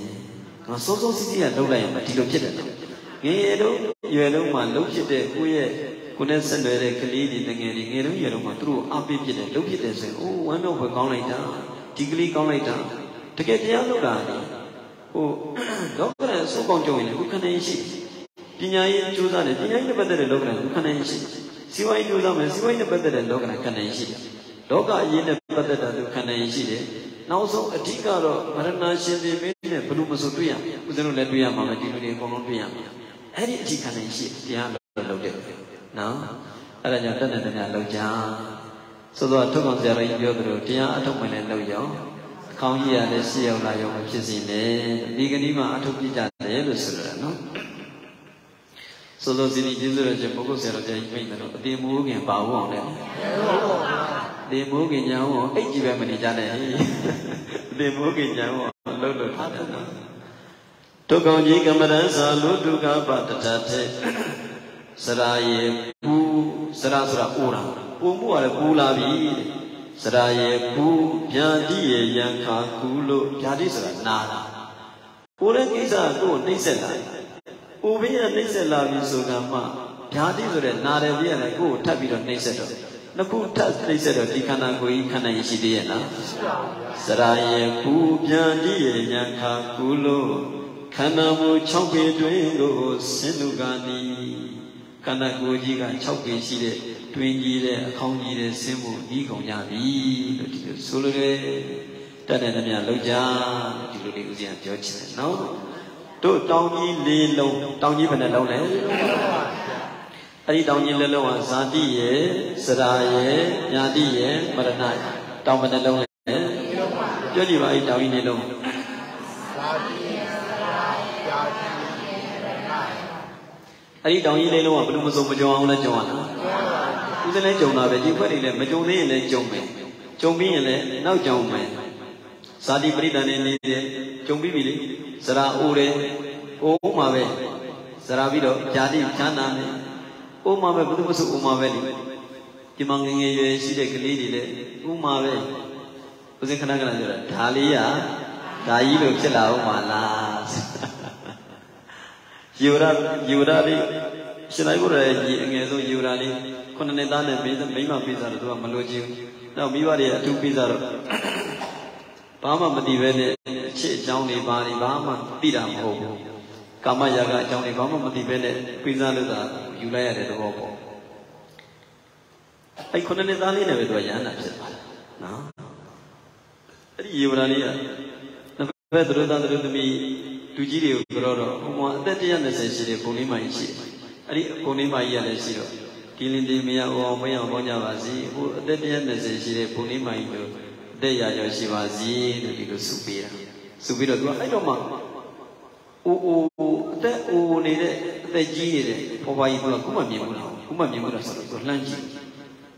ငါစိုးစိုးစီးစီးကလုပ်လိုက်ရင်မဒီလိုဖြစ်တယ်ငယ်တော့ရွယ်လုံးမှာလုပ်ဖြစ်တဲ့ကိုယ့်ရဲ့ကိုယ်နဲ့ဆက်နွယ်တဲ့ကလေးတွေငယ်တွေငယ်တော့ရွယ်လုံးမှာသူတို့အပိဖြစ်တယ်လုပ်ဖြစ်တယ်ဆိုရင်အိုးဝမ်းတော့ပဲကောင်းလိုက်တာဒီကလေးကောင်းလိုက်တာတကယ်တရားလုပ်တာဟိုလောကရန်စိုးကောင်းကြုံရင်ဥက္ကဋ္ဌရှိပညာရေးကြိုးစားတယ်ပညာရေးနဲ့ပတ်သက်တဲ့လောကရန်ဥက္ကဋ္ဌရှိစီဝိုင်းကြိုးစားမယ်စီဝိုင်းနဲ့ပတ်သက်တဲ့လောကရန်ခန္ဓာရှိတယ် လောကအရေးနဲ့ပတ်သက်တာသူခန္ဓာရှိတယ်နောက်ဆုံးအဓိကတော့မရဏရှင်သေမင်းနဲ့ဘလို့မဆိုတွေ့ရဦးဇင်းတို့လည်းတွေ့ရမှာပဲဒီလိုတွေအကုန်လုံးတွေ့ရမှာအဲ့ဒီအဓိခန္ဓာရှိတရားလို့လုပ်တယ်နော်အဲ့ဒါကြောင့်တတ်တဲ့တရားလောက်ကြဆိုတော့ထုတ်ကောင်ဆရာကြီးပြောသလိုတရားအထုတ်မှလည်းလုပ်ရောခေါင်းကြီးရလည်းရှေ့ရောက်လာရောမဖြစ်စီနဲ့ဒီကနေ့မှအထုတ်ပြကြတယ်လို့ဆိုရတာနော် ဆိုလို့စီနီကျေးဇူးတော်ရှင်ပုဂ္ဂိုလ်ဆရာတော်ကြီးမိတ်တယ်လို့အတင်မိုးခင်ပါဖို့အောင်လဲအတင်မိုးခင်ညာအောင်အိတ်ကြီးပဲမနေကြနဲ့အတင်မိုးခင်ညာအောင်လှုပ်လှုပ်ထားတယ်နော်ဒုက္ခကြီးကမ္မရန်သာလူဒုက္ခပတ္တတေစရာယေပူစရာဆိုတာအိုးတာပူမှုကလည်းပူလာပြီစရာယေပူဗျာတိယေယံခါကူလို့ဗျာတိဆိုတာနာတာပူတဲ့ကိစ္စကိုနှိမ့်ဆက်လာ ပူပြီးရနှိမ့်ဆက်လာပြီဆိုတာမှဗျာတိဆိုတဲ့နာတယ်ပြည့်ရတယ်ကိုယ်ထပ်ပြီးတော့နှိမ့်ဆက်တော့နှစ်ခုထပ်နှိမ့်ဆက်တော့ဒီခန္ဓာကိုယ်ကြီးခန္ဓာရရှိသေးရဲ့လားစရာယေပူဗျာတိယေယံခါကူလို့ခန္ဓာမူ၆ပေတွင်ကိုဆင်းလူကနီခန္ဓာကိုယ်ကြီးက6ပေရှိတဲ့တွင်ကြီးတဲ့အခေါင်းကြီးတဲ့ဆင်းမှုဤကုန်ကြပြီလို့ဒီလိုဆိုလိုတယ်တတ်တဲ့တည်းများလောက်ကြဒီလိုလေးဦးဇင်းပြောချင်တယ်နော် တို့တောင်ကြီးလေးလုံးတောင်ကြီးဘယ်နှလုံးလဲအဲ့ဒီတောင်ကြီးလေးလုံးကဇာတိရဲ့စရာရဲ့ညာတိရဲ့မရဏတောင်ဘယ်နှလုံးလဲပြောကြည့်ပါအဲ့တောင်ကြီးလေးလုံးဇာတိအဲ့ဒီတောင်ကြီးလေးလုံးကဘယ်လိုမစုံမကြုံအောင်လဲကြုံရလားဦးစင်းလည်းကြုံတာပဲဒီခွက်တွေလည်းမကြုံသေးရင်လည်းကြုံမယ်ကြုံပြီးရင်လည်းနောက်ကြုံမယ် ဇာတိပရိဒဏ်နေနေတယ်ကြုံပြီးပြီလေဇရာအိုးတယ်အိုးမှာပဲဇရာပြီးတော့ဇာတိချမ်းသာမယ်အိုးမှာပဲဘယ်သူမဆိုအိုးမှာပဲလေဒီမှာငငယ်ရွယ်ရှိတဲ့ကလေးတွေလည်းအိုးမှာပဲဦးစင်းခဏခဏပြောတာဒါလေးကဒါကြီးလို့ဖြစ်လာအောင်မလားယူရယူရလေးရှင်လိုက်ဘုရားရဲ့ကြီးအငယ်ဆုံးယူရလေးခုနှစ်နှစ်သားနဲ့မိမိမပေးစားတော့သူကမလိုချင်ဘူး။နောက်မိဘတွေအထူးပေးစားတော့ ဘာမှမသိပဲနဲ့အချစ်အကြောင်းတွေဘာတွေဘာမှသိတာမဟုတ်ဘူး။ကာမရာဂအကြောင်းတွေဘာမှမသိပဲနဲ့ပေးစားလို့သာယူလိုက်ရတဲ့သဘောပေါ့။အဲ့ခုနှစ်နှစ်သားလေးနဲ့ပဲသူကရဟန္တာဖြစ်သွားတာနော်။အဲ့ဒီယူရလေးကနှစ်ဘက်သူတို့သားသူတို့သမီးလူကြီးတွေကိုပြောတော့ဟိုမှာအသက်120ရှိတဲ့ဘုံလေးမကြီးရှိအဲ့ဒီဘုံလေးမကြီးရလည်းရှိတော့ဒီလင်းဒီမရအောင်မရအောင်ပေါင်းကြပါစီဟိုအသက်120ရှိတဲ့ဘုံလေးမကြီးတို့ အသက်ရာကျော်ရှိပါစီလို့ဒီလိုဆုပေးတာဆုပေးတော့သူကအဲ့တော့မှအိုးအိုးအသက်အိုးနေတဲ့အသက်ကြီးနေတဲ့ဘဘကြီးကခုမှမြင်ဘူးလားခုမှမြင်ဘူးလားဆိုတော့သူလှမ်းကြည့်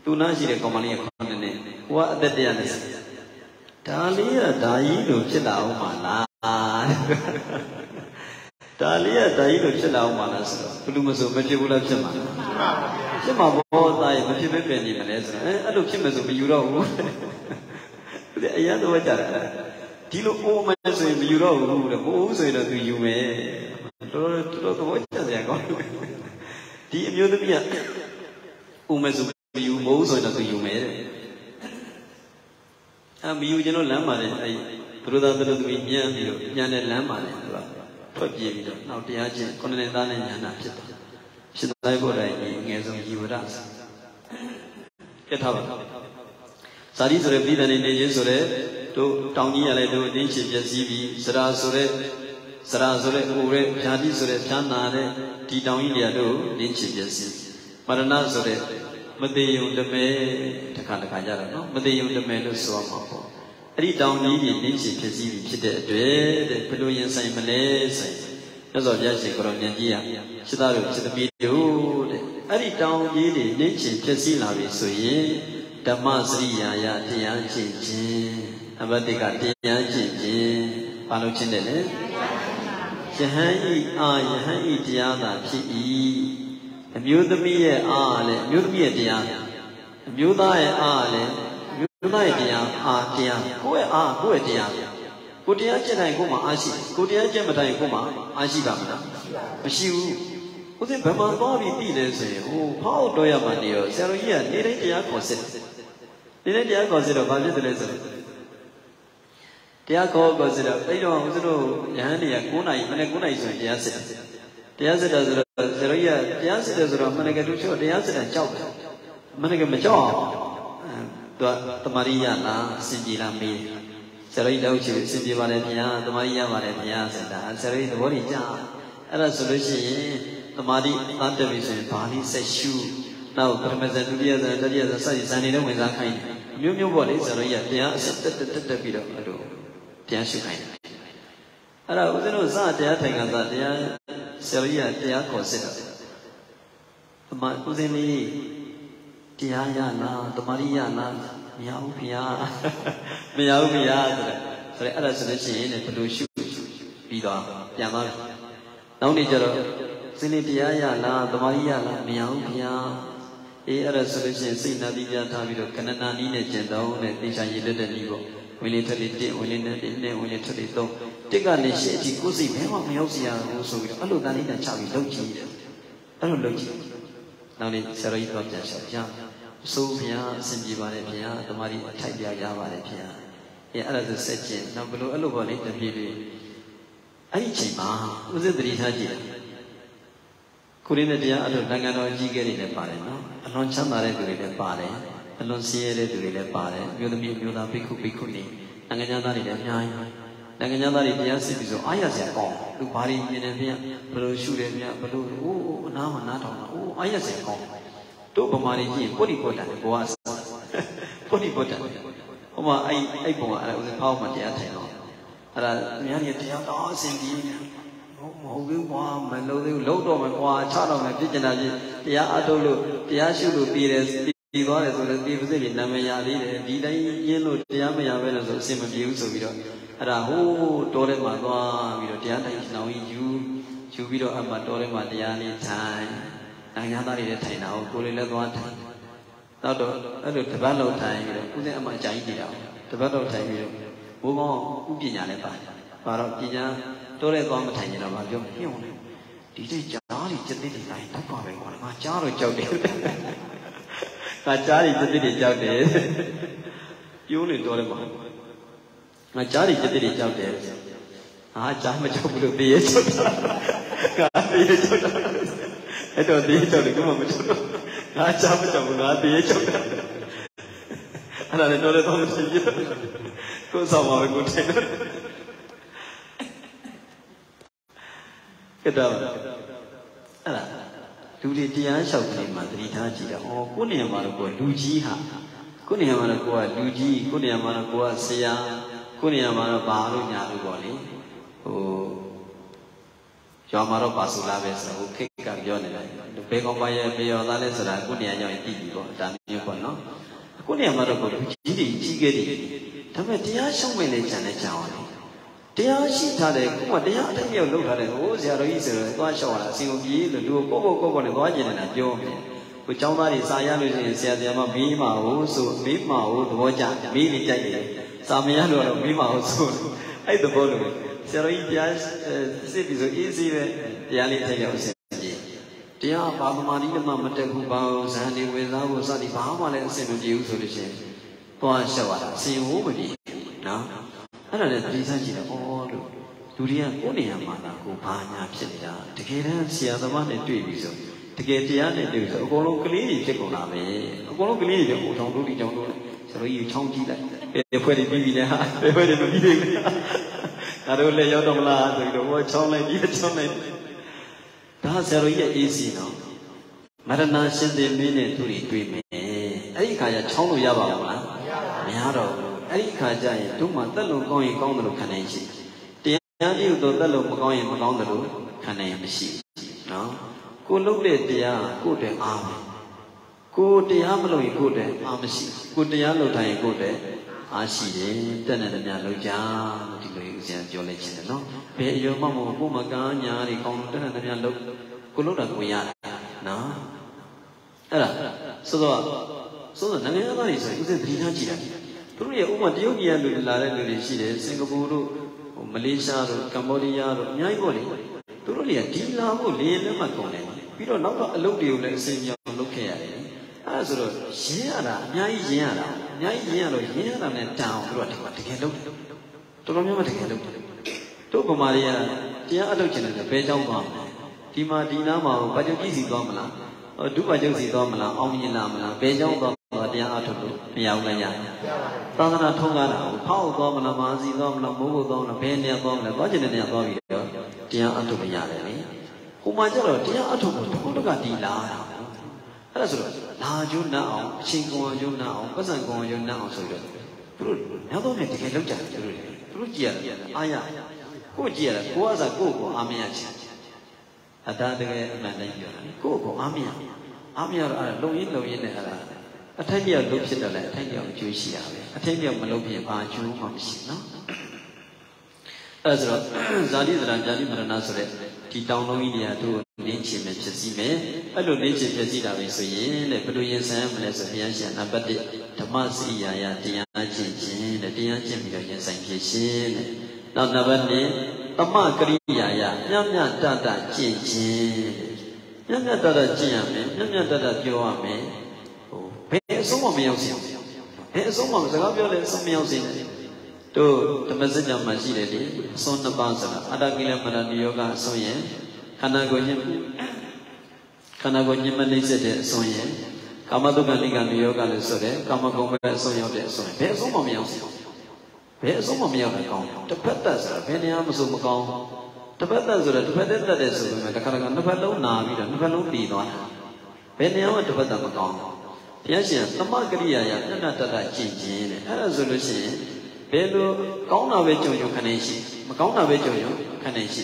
သူနားရှိတဲ့ကောင်မလေးကခေါင်းနဲ့ဟိုကအသက်120ဒါလေးကဒါကြီးလို့ဖြစ်လာအောင်မလားဒါလေးကဒါကြီးလို့ဖြစ်လာအောင်ပါလားဆိုတော့ဘလူမဆိုမဖြစ်ဘူးလားဖြစ်မှာဖြစ်မှာဘောသားရမဖြစ်ပဲပြင်နေမလဲဆိုတော့အဲအဲ့လိုဖြစ်မယ်ဆိုမယူတော့ဘူး ဒီအရင်တော့ကြတာဒီလိုအိုးမယ်ဆိုရင်မယူတော့ဘူးတဲ့ဟိုးဆိုရင်တော့သူယူမယ်တော်တော်တော်တော်ကြစရာကောင်းဒီအမျိုးသမီးကအိုးမယ်ဆိုမယူမဟုတ်ဆိုရင်တော့သူယူမယ်တဲ့အဲမယူကျွန်တော်လမ်းပါတယ်အဲသူတို့သားသူတို့သမီးမြန်ပြီးတော့မြန်တဲ့လမ်းပါတယ်သူကထွက်ပြေးပြီးတော့နောက်တရားချင်းခုနှစ်သားနဲ့ညာနာဖြစ်တယ်ဖြစ်တိုင်းဖို့တိုင်းအငယ်ဆုံးជីវရကဲထားပါ ဇာတိဆိုတဲ့ပြည်တယ်နေခြင်းဆိုတဲ့တို့တောင်ကြီးရလဲတို့အင်းချင်ပြည့်စည်ပြီးစရာဆိုတဲ့စရာဆိုတဲ့ကိုယ်ရဲ့ဖြာတိဆိုတဲ့ဖြာနာတဲ့ဒီတောင်ကြီးတွေတို့အင်းချင်ပြည့်စည်မရဏဆိုတဲ့မသေးယုံတမဲတစ်ခါတစ်ခါကြတော့နော်မသေးယုံတမဲလို့ဆိုရမှာပေါ့အဲ့ဒီတောင်ကြီးကြီးနှင်းချင်ဖြစ်စည်းပြီးဖြစ်တဲ့အတွက်တဲ့ဘယ်လိုရင်ဆိုင်မလဲဆိုင်မြတ်စွာဘုရားရှင်ကိုရောမြတ်ကြီးဟာစိသားတို့စိသမီးတို့တဲ့အဲ့ဒီတောင်ကြီးတွေနှင်းချင်ဖြစ်စည်းလာပြီဆိုရင် ဓမ္မစရိယာယတရားကျင့်ခြင်းအဘတိကတရားကျင့်ခြင်းဘာလို့ချင်းတယ်လဲယဟန်ဤအာယဟန်ဤတရားသာဖြစ်၏အမျိုးသမီးရဲ့အားလည်းအမျိုးသမီးရဲ့တရားအမျိုးသားရဲ့အားလည်းအမျိုးသားရဲ့တရားအားတရားကိုယ့်ရဲ့အားကိုယ့်ရဲ့တရားကိုတရားကျင့်တိုင်းကိုမှအားရှိကိုတရားကျင့်မတိုင်းကိုမှအားရှိပါမလားမရှိဘူးဦးဇင်းဗမာသွားပြီးပြီလဲဆိုရင်ဟိုဖောက်တော့ရမှနေရောဆရာတော်ကြီးကနေတိုင်းတရားခေါ်စစ် နေတိုင်းတရားခေါ်စစ်တော့ဘာဖြစ်တယ်လဲဆိုတော့တရားခေါ်ခေါ်စစ်တော့အဲ့တော့ဦးဇင်းတို့ယဟန်တွေက9နာရီမနေ့9နာရီဆိုရင်တရားစစ်တရားစစ်တယ်ဆိုတော့ဆရာတော်ကြီးကတရားစစ်တယ်ဆိုတော့မနေ့ကတူချို့တရားစစ်တယ်ကြောက်တယ်မနေ့ကမကြောက်အောင်သူကတမာရိယလားအစဉ်ပြေလားမေးဆရာတော်ကြီးတောက်ချီအစဉ်ပြေပါလေဗျာတမာရိယပါလေဗျာဆိုတာဆရာတော်ကြီးသဘောကြီးကြားအဲ့ဒါဆိုလို့ရှိရင်တမာတိအတက်ပြီဆိုရင်ဘာလေးဆက်ရှု နောက်ပထမဇန်ဒုတိယဇန်တတိယဇန်စသည်ဇန်နေတဲ့ဝင်စားခိုင်းတယ်မျိုးမျိုးပေါ့လေဆရာတော်ကြီးကတရားအစစ်တက်တက်တက်တက်ပြီးတော့အဲ့လိုတရားရှုခိုင်းတယ်အဲ့ဒါဦးဇင်းတို့စတရားထိုင်ကစားတရားဆရာကြီးကတရားခေါ်စစ်တာအမဦးဇင်းလေးတရားရလားတမာရိယလားမရဘူးဗျာမရဘူးဗျာဆိုတဲ့ဆိုတဲ့အဲ့ဒါဆိုလို့ရှိရင်လည်းဘယ်လိုရှုပြီးတော့ပြန်သွားတယ်နောက်နေ့ကျတော့စင်းနေတရားရလားတမာရိယလားမရဘူးဗျာ အေးအဲ့ဒါဆိုလို့ရှိရင်စိတ်နာတိပြထားပြီးတော့ကဏနာနီးနဲ့ကျင့်တော့နဲ့သင်္ချာရည်လက်တဲ့နီးပေါ့ဝင်လေထွက်လေတစ်ဝင်လေနဲ့တစ်နဲ့ဝင်လေထွက်လေသုံးတစ်ကနေရှေ့အထိကိုယ်စိတ်ဘယ်မှမရောက်စီရဘူးဆိုပြီးတော့အဲ့လိုတန်လေးနဲ့ချပြီးလုပ်ကြည့်တယ်အဲ့လိုလုပ်ကြည့်နောက်နေ့ဆရာတော်ကြီးတော့ပြန်လျှောက်ပြန်ဆိုးဗျာအစဉ်ပြေပါတယ်ဗျာတမာရီအထိုက်ပြရပါတယ်ဗျာအဲအဲ့ဒါဆိုစက်ကျင်နောက်ဘလို့အဲ့လိုပေါ့လေတပြေးပြေးအဲ့ဒီချိန်မှာဦးဇင်းတတိထားကြည့်တယ် ခုရင်းနဲ့တရားအဲ့လိုနိုင်ငံတော်ကြီးကလေးတွေလည်းပါတယ်နော်အလွန်ချမ်းသာတဲ့သူတွေလည်းပါတယ်အလွန်ဆင်းရဲတဲ့သူတွေလည်းပါတယ်မြို့သမီးမြို့သားဘိက္ခုဘိက္ခုနီနိုင်ငံသားတွေလည်းအများကြီးနိုင်ငံသားတွေတရားစစ်ပြီးဆိုအားရစရာကောင်းသူဘာတွေမြင်နေပြန်ဘယ်လိုရှုတယ်ပြန်ဘယ်လိုအိုးအနားမှာနားထောင်တာအိုးအားရစရာကောင်းတို့ဗမာတွေကြည့်ရင်ပုရိပုတ္တန်ဘောကပုရိပုတ္တန်ဟိုမှာအဲ့အဲ့ပုံကအဲ့ဦးဇင်းဖောက်မှတရားထိုင်တော့အဲ့ဒါအများကြီးတရားတော်အစဉ်ပြီး မဟုတ်ဘူးကွာမလုံးသေးဘူးလုံးတော့မယ်ကွာချတော့မယ်ပြည့်ကျင်တာကြီးတရားအထုတ်လို့တရားရှုလို့ပြီးတယ်ပြီးသွားတယ်ဆိုတော့ဒီပစိတ်နာမည်ရလေးတယ်ဒီတိုင်းရင်းလို့တရားမရပဲလို့ဆိုအဆင်မပြေဘူးဆိုပြီးတော့အဲ့ဒါဟိုးတောထဲမှာသွားပြီးတော့တရားထိုင်နှောင်ယူယူပြီးတော့အမှတောထဲမှာတရားလေးထိုင်နိုင်ငံသားတွေလည်းထိုင်တာကိုကိုလေးလည်းသွားထိုင်နောက်တော့အဲ့လိုတပတ်လောက်ထိုင်ပြီးတော့ဦးစင်းအမှအကြိုက်နေတာတပတ်လောက်ထိုင်ပြီးတော့ဘိုးကောင်းဥပညာလည်းပါတယ်ပါတော့ပညာ တောထဲသွားမထိုင်ကြတော့ဘာပြောညှို့တယ်ဒီတိတ်ကြားတွေစက်တိတ်တွေတိုင်းတတ်ပါပဲကွာငါကြားတော့ကြောက်တယ်ငါကြားတွေစက်တိတ်တွေကြောက်တယ်ပြိုးနေတော့တယ်မှာငါကြားတွေစက်တိတ်တွေကြောက်တယ်ဟာကြားမကြောက်ဘူးလို့တရေကြောက်တာငါတရေကြောက်တာအဲ့တော့တရေကြောက်တယ်ကမှမကြောက်တော့ငါကြားမကြောက်ဘူးငါတရေကြောက်တာအဲ့ဒါလည်းတော့လည်းတော့မသိဘူးကိုယ်ဆောင်ပါပဲကိုယ်ထိုင်တော့ ကဲတော့အဲ့ဒါလူတွေတရားလျှောက်နေမှာသတိထားကြည့်တာ။ဩကိုယ်နေရာမှာတော့ကိုယ်လူကြီးဟာကိုယ်နေရာမှာတော့ကိုယ်ကလူကြီးကိုယ်နေရာမှာတော့ကိုယ်ကဆရာကိုယ်နေရာမှာတော့ဘာလို့ညာလို့ပေါ့လေ။ဟိုရွာမှာတော့ပါဆိုလာပဲဆိုဟိုခိတ်ကပြောနေတယ်။ဘယ်ကောင်ပါရဲ့ဘယ်ရောသားလဲဆိုတာကိုယ်နေရာရောက်ရင်သိပြီပေါ့ဒါမျိုးပေါ့နော်။ကိုယ်နေရာမှာတော့ကိုယ်လူကြီးတွေကြီးခဲ့တယ်။ဒါပေမဲ့တရားရှောက်မဲ့လေကြံတဲ့ကြောင် တယ်တရားရှိထားတယ်ခုမှတရားအတိုင်းရောက်လုပ်ထားတယ်ဟိုဆရာတော်ကြီးဆိုတော့သွားလျှောက်ရတာအစီအုံပြေးလို့လူကိုကိုကိုကိုကိုနဲ့သွားကျင်နေတာပြောမယ်ကိုเจ้าသားတွေစာရလို့ရှိရင်ဆရာဆရာမမေးမှာဟိုဆိုမေးမှာဟိုသဘောကျမေးနေကြိုက်တယ်စာမရလို့တော့မေးမှာဟိုဆိုအဲ့သဘောလို့ဆရာတော်ကြီးတရားစစ်ပြီးဆိုအေးစီးပဲတရားလေးထိုင်ရောက်အစဉ်ပြေတရားဘာသမာဓိမှမတက်ဘူးဘာဇန်ဒီဝေစားဖို့စသည်ဘာမှလည်းအစဉ်မပြေဘူးဆိုလို့ရှိရင်သွားလျှောက်ရတာအစဉ်ဟိုမပြေနော် အဲ့ဒါလည်းသတိထားကြည့်တော့ဩလို့လူတွေကကိုယ်နေရာမှာလာကိုဘာညာဖြစ်နေတာတကယ်တမ်းဆရာသမားနဲ့တွေ့ပြီဆိုတကယ်တရားနဲ့တွေ့ဆိုအကုန်လုံးကလေးတွေဖြစ်ကုန်တာပဲအကုန်လုံးကလေးတွေဟိုတောင်တို့ဒီတောင်တို့ဆိုတော့ကြီးချောင်းကြည့်လိုက်ဘယ်ဖွဲ့တွေပြီးပြီလဲဟာဘယ်ဖွဲ့တွေမပြီးသေးဘူးဒါတို့လည်းရောက်တော့မလားဆိုပြီးတော့ဟိုချောင်းလိုက်ဒီချောင်းလိုက်ဒါဆရာတော်ကြီးရဲ့အေးစီနော်မရဏရှင်သေမင်းနဲ့သူတွေတွေ့မယ်အဲ့ဒီခါကျချောင်းလို့ရပါမလားမရတော့ဘူး အဲ့ဒီခါကျရင်တို့မှတက်လို့ကောင်းရင်ကောင်းတယ်လို့ခံနိုင်ရှိတရားကြည့်တော့တက်လို့မကောင်းရင်မကောင်းတယ်လို့ခံနိုင်ရင်မရှိနော်ကိုလုပ်တဲ့တရားကိုတည်းအားပဲကိုတရားမလုပ်ရင်ကိုတည်းအားမရှိကိုတရားလုပ်တိုင်းကိုတည်းအားရှိတယ်တက်နေတယ်များလုပ်ကြလို့ဒီလိုဦးဇင်းပြောလိုက်ခြင်းတယ်နော်ဘယ်အယောမှမဟုတ်ကိုမကားညာတွေကောင်းတက်နေတယ်များလုပ်ကိုလုပ်တာကိုရတယ်နော်အဲ့ဒါဆိုတော့ဆိုတော့နိုင်ငံသားတွေဆိုရင်ဥစဉ်သတိထားကြည့်တာ သူတို့ရဲ့ဥပမာတရုတ်ပြည်ကလူတွေလာတဲ့လူတွေရှိတယ်စင်ကာပူတို့မလေးရှားတို့ကမ္ဘောဒီးယားတို့အများကြီးပေါ့လေသူတို့တွေကဒီလာဖို့လေလက်မှတ်ကုန်တယ်ပြီးတော့နောက်တော့အလုပ်တွေကိုလည်းအစဉ်ပြောင်းလုပ်ခဲ့ရတယ်အဲဒါဆိုတော့ရင်းရတာအများကြီးရင်းရတာအများကြီးရင်းရတော့ရင်းရတာနဲ့တန်အောင်သူတို့ကတကယ်လုပ်တယ်တော်တော်များများတကယ်လုပ်တယ်တို့ဗမာတွေကတရားအလုပ်ကျင်တယ်ဘယ်ကြောင်းသွားမလဲဒီမှာဒီနားမှာဘာကြောင့်ကြည့်စီသွားမလားဟောဒုဘာကြောင့်စီသွားမလားအောင်မြင်လာမလားဘယ်ကြောင်းသွား တော့တရားအထုတ်လို့မရဘူးလားရသာသနာထုံးကားတာကိုဖောက်သွားမလားမာစီသွားမလားမိုးဖို့သွားမလားဘယ်နေရာသွားမလဲသွားကျင်တဲ့နေရာသွားပြီးတော့တရားအထုတ်မရတယ်လေဟိုမှာကျတော့တရားအထုတ်ကိုတခုတကတီလာတာအဲ့ဒါဆိုတော့လာကျိုးနတ်အောင်အချိန်ကုန်ကျိုးနတ်အောင်ပတ်စံကုန်ကျိုးနတ်အောင်ဆိုပြီးတော့သူတို့နောက်တော့လည်းတကယ်လောက်ကြတယ်သူတို့သူတို့ကြည့်ရတယ်အာရကိုကြည့်ရတယ်ကိုကစားကိုကိုအာမရချင်အတားတကယ်အမှန်တိုင်းပြောတာကိုကိုအာမရအာမရတော့အဲ့လုံရင်းလုံရင်းနဲ့အဲ့ဒါ အထိုက်မြောက်လုပ်ဖြစ်တယ်လေအထိုက်မြောက်အကျိုးရှိရပဲအထိုက်မြောက်မလုပ်ဖြစ်ဘာအကျိုးမှမရှိနော်အဲဆိုတော့ဇာတိဇရာဇာတိမရဏဆိုတဲ့ဒီတောင်လုံးကြီးတွေကတို့နင်းချင်မယ်ဖြစ်စီမယ်အဲ့လိုနင်းချင်ဖြစ်စီတာပဲဆိုရင်တဲ့ဘယ်လိုရင်ဆိုင်မလဲဆိုဘုရားရှင်နံပါတ်1ဓမ္မစရိယာယတရားကျင့်ခြင်းတဲ့တရားကျင့်ပြီးတော့ရင်ဆိုင်ဖြစ်ရှင်တဲ့နောက်နံပါတ်2သမကရိယာယမြတ်မြတ်တတကျင့်ခြင်းမြတ်မြတ်တတကျင့်ရမယ်မြတ်မြတ်တတပြောရမယ်ဟို ဘယ်အဆုံးမှမရောက်စေဘယ်အဆုံးမှစကားပြောလဲအဆုံးမရောက်စေနဲ့တို့ဓမ္မစကြာမှာရှိတယ်လေအစွန်းနှစ်ပါးဆိုတာအတ္တကိလမရဏယောဂအစွန်းရဲ့ခန္ဓာကိုယ်ညှိခန္ဓာကိုယ်ညှိမနှိမ့်ဆက်တဲ့အစွန်းရဲ့ကာမတုက္ခလိကံယောဂလို့ဆိုတဲ့ကာမဂုဏ်ပဲအစွန်းရောက်တဲ့အစွန်းဘယ်အစွန်းမှမရောက်ဘူးဘယ်အစွန်းမှမရောက်တဲ့ကောင်းတစ်ဖက်သက်ဆိုတာဘယ်နေရာမှဆိုမကောင်းတစ်ဖက်သက်ဆိုတာတစ်ဖက်သက်သက်တယ်ဆိုပေမဲ့တစ်ခါတခါနှစ်ဖက်လုံးနာပြီးတော့နှစ်ဖက်လုံးတည်သွားတာဘယ်နေရာမှတစ်ဖက်သက်မကောင်းဘု ရားရှင်သမကရိယာယပြတ်တတ်တတ်ကျင့်ခြင်းတဲ့အဲ့ဒါဆိုလို့ရှိရင်ဘယ်လိုကောင်းတာပဲကြုံကြုံခဏရှိမကောင်းတာပဲကြုံကြုံခဏရှိ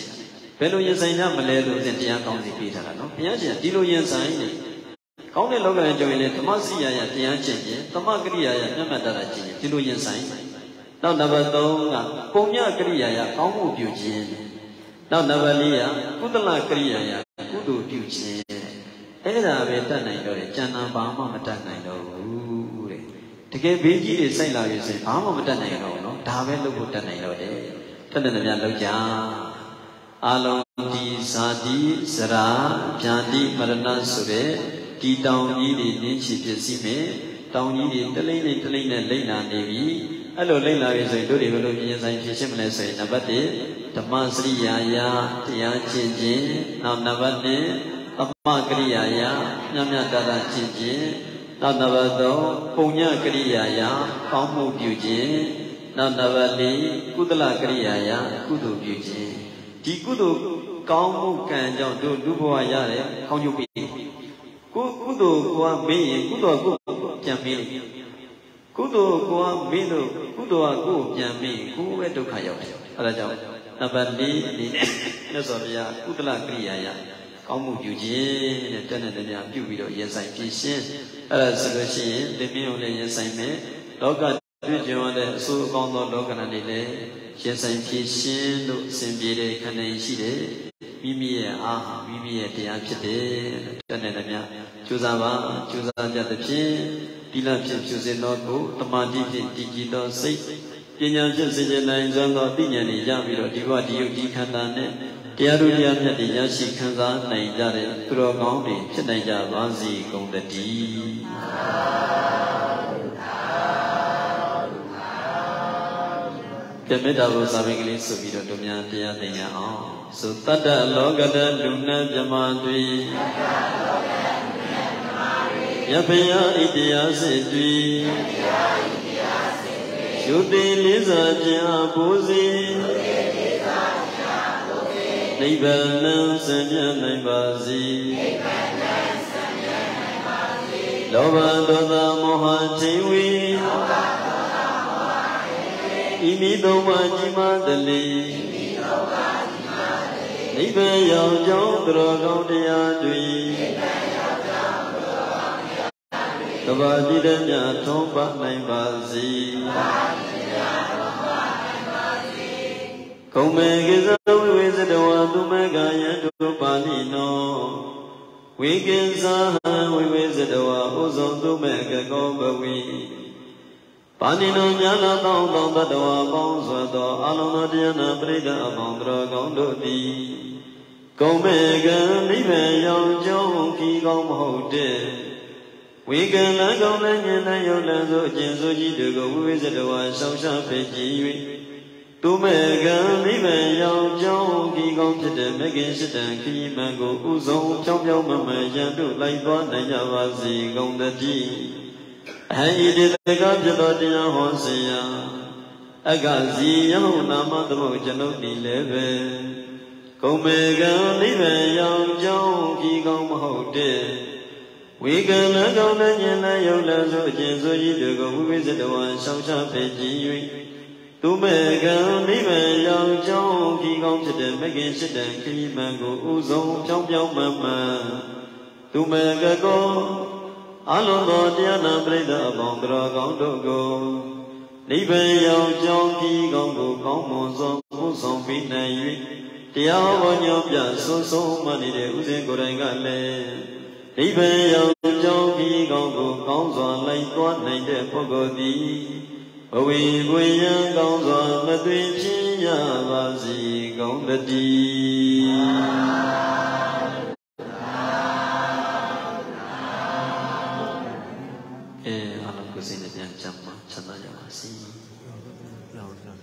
ဘယ်လိုရင်ဆိုင်ရမလဲလို့သင်တရားကောင်းစီပေးထားတာနော်ဘုရားရှင်ဒီလိုရင်ဆိုင်နေကောင်းတဲ့လောကရဲ့ကြုံရင်လေဓမ္မစီယာယတရားကျင့်ခြင်းသမကရိယာယမျက်မှတ်တတ်ကျင့်ခြင်းဒီလိုရင်ဆိုင်နောက်နံပါတ်3ကပုံညကရိယာယကောင်းမှုပြုခြင်းနောက်နံပါတ်4ကကုသလကရိယာယကုသိုလ်ပြုခြင်း အဲ့ဒါပဲတတ်နိုင်တော့တယ်ကျန်တာဘာမှမတတ်နိုင်တော့ဘူးတဲ့တကယ်ဘေးကြီးတွေစိုက်လာပြီဆိုရင်ဘာမှမတတ်နိုင်တော့ဘူးနော်ဒါပဲလုပ်ဖို့တတ်နိုင်တော့တယ်တတ်တဲ့နေရာလောက်ကြအာလုံးဒီဇာတိဇရာဗျာတိမရဏဆိုတဲ့ဒီတောင်ကြီးတွေနင်းချဖြစ်စီမယ်တောင်ကြီးတွေတလိမ့်လိမ့်တလိမ့်နဲ့လိမ့်လာနေပြီအဲ့လိုလိမ့်လာပြီဆိုရင်တို့တွေဘယ်လိုပြင်ဆိုင်ဖြစ်ရှင်းမလဲဆိုရင်နံပါတ်1ဓမ္မစရိယာယတရားကျင့်ခြင်းနောက်နံပါတ်2 သမကရိယာယညမြတတကျင့်ခြင်းနောက်နံပါတ်3ပုံညကရိယာယကောင်းမှုပြုခြင်းနောက်နံပါတ်4ကုသလကရိယာယကုသိုလ်ပြုခြင်းဒီကုသိုလ်ကောင်းမှုကံကြောင့်တို့လူဘဝရတယ်ကောင်းကျိုးပေးကိုကုသိုလ်ကိုကမေးရင်ကုသိုလ်ကိုပြန်မေးလိမ့်ကုသိုလ်ကိုကမေးလို့ကုသိုလ်ကကိုပြန်မေးကိုပဲဒုက္ခရောက်တယ်အဲဒါကြောင့်နံပါတ်၄ဒီမြတ်စွာဘုရားကုသလကရိယာယ ကောင်းမှုပြုခြင်းတဲ့တဏ္ဍတည်းများပြုပြီးတော့ရင်ဆိုင်ဖြစ်ရှင်အဲ့ဒါဆိုလို့ရှိရင်သင်မင်းကိုလည်းရင်ဆိုင်မယ်လောကတွေ့ကြုံရတဲ့အဆိုးအကောင်းသောလောကနာတွေလည်းရင်ဆိုင်ဖြစ်ရှင်လို့အစဉ်ပြေတဲ့ခန္ဓာရှိတယ်မိမိရဲ့အာဟာမိမိရဲ့တရားဖြစ်တယ်တဏ္ဍတည်းများကြိုးစားပါကြိုးစားကြသဖြင့်တိလဖြင့်ဖြူစင်သောကိုတမာတိဖြင့်တည်ကြည်သောစိတ်ပညာဖြင့်စေကြနိုင်စွမ်းသောသိဉာဏ်တွေရပြီးတော့ဒီဘဝဒီယုတ်ဒီခန္ဓာနဲ့ တရားတို့တရားမြတ်တွေရရှိခံစားနိုင်ကြတဲ့သူတော်ကောင်းတွေဖြစ်နိုင်ကြပါစေကုန်သတည်းပြမေတ္တာဘုရားမင်္ဂလေးဆိုပြီးတော့တို့များတရားသိရအောင်သုတတ္တလောကတလူနမြမတွေယဖယဣတရားစေတွေယုတိလေးစာ ခြင်းအဘိုးစီနိဗ္ဗာန်စံပြနိုင်ပါစေလောဘဒေါသမောဟခြင်းဝေလောဘဤမိသုံးပါးကြီးမားတလေနိဗ္ဗာန်ရောက်ကြောင်းသူတော်ကောင်းတရားတွေသဘာဝတည်တဲ့မြတ်ထုံးပါနိုင်ပါစေ ကုံမေကိစ္စဝိဝေစတဝါသူမေကယံတုပါဠိနောဝိကိဉ္စာဟံဝိဝေဇတဝါဥဇုံသူမဲ့ကကောဘဝီပါဏိနောညာနာတောင်းတောင်းတတဝါပေါင်းစွာသောအလုံးစုံတရားနာပရိဒအပေါင်းတော်ကောင်းတို့သည်ကုံမဲ့ကံမိဘရောင်ကြောင်းခီကောင်းမဟုတ်တဲ့ဝေကံလကောင်းလည်းဉာဏ်နဲ့ယုံလန်းသောအကျဉ်းစိုးကြီးတို့ကိုဝိဝေဇတဝါရှောင်ရှားဖေကြည်၍ သူမဲ့ကံမိဘရောင်ကြောင်းခီကောင်းဖြစ်တဲ့မကင်ရှိတံခီမံကိုဥဆုံးဖြောင်းဖြောင်းမမရန်တို့လိုက်သွားနိုင်ကြပါစေကုန်တည်းအဟံဤတေတကဖြစ်သောတရားဟောစေယအကဇီယဟုနာမသမုတ်ကျွန်ုပ်ဒီလည်းပဲကုံမေကံနိဗ္ဗာန်ရောက်ကြောင်းကြည်ကောင်းမဟုတ်တဲ့ဝေကံလကောင်းတဲ့ဉာဏ်နဲ့ယုံလည်းဆိုအကျဉ်ဆိုကြီးတို့ကိုဝိဝိဇတဝံရှောင်းချဖေကြည်၍ သူမေကံနိဗ္ဗာန်ရောက်ကြောင်းကြည်ကောင်းဖြစ်တဲ့မကင်ရှိတဲ့ခရီးမှန်ကိုဥဆုံးဖြောင်းဖြောင်းမှန်မှန်သူမေကကောအလုံးသောတရားနာပရိသတ်အပေါင်းတော်ကောင်းတို့ကိုနိဗ္ဗာန်ရောက်ကြောင်းကြီးကောင်းကိုကောင်းမွန်စွာပို့ဆောင်ပြီးနိုင်၍တရားဟောညောပြဆုံးဆုံးမှနေတဲ့ဥစဉ်ကိုယ်တိုင်ကလည်းနိဗ္ဗာန်ရောက်ကြောင်းကြီးကောင်းကိုကောင်းစွာလိုက်သွားနိုင်တဲ့ပုဂ္ဂိုလ်သည် ဘဝေဝေယံကောင်းစွာမသွေဖြစ်ရပါစေကောင်းတည်း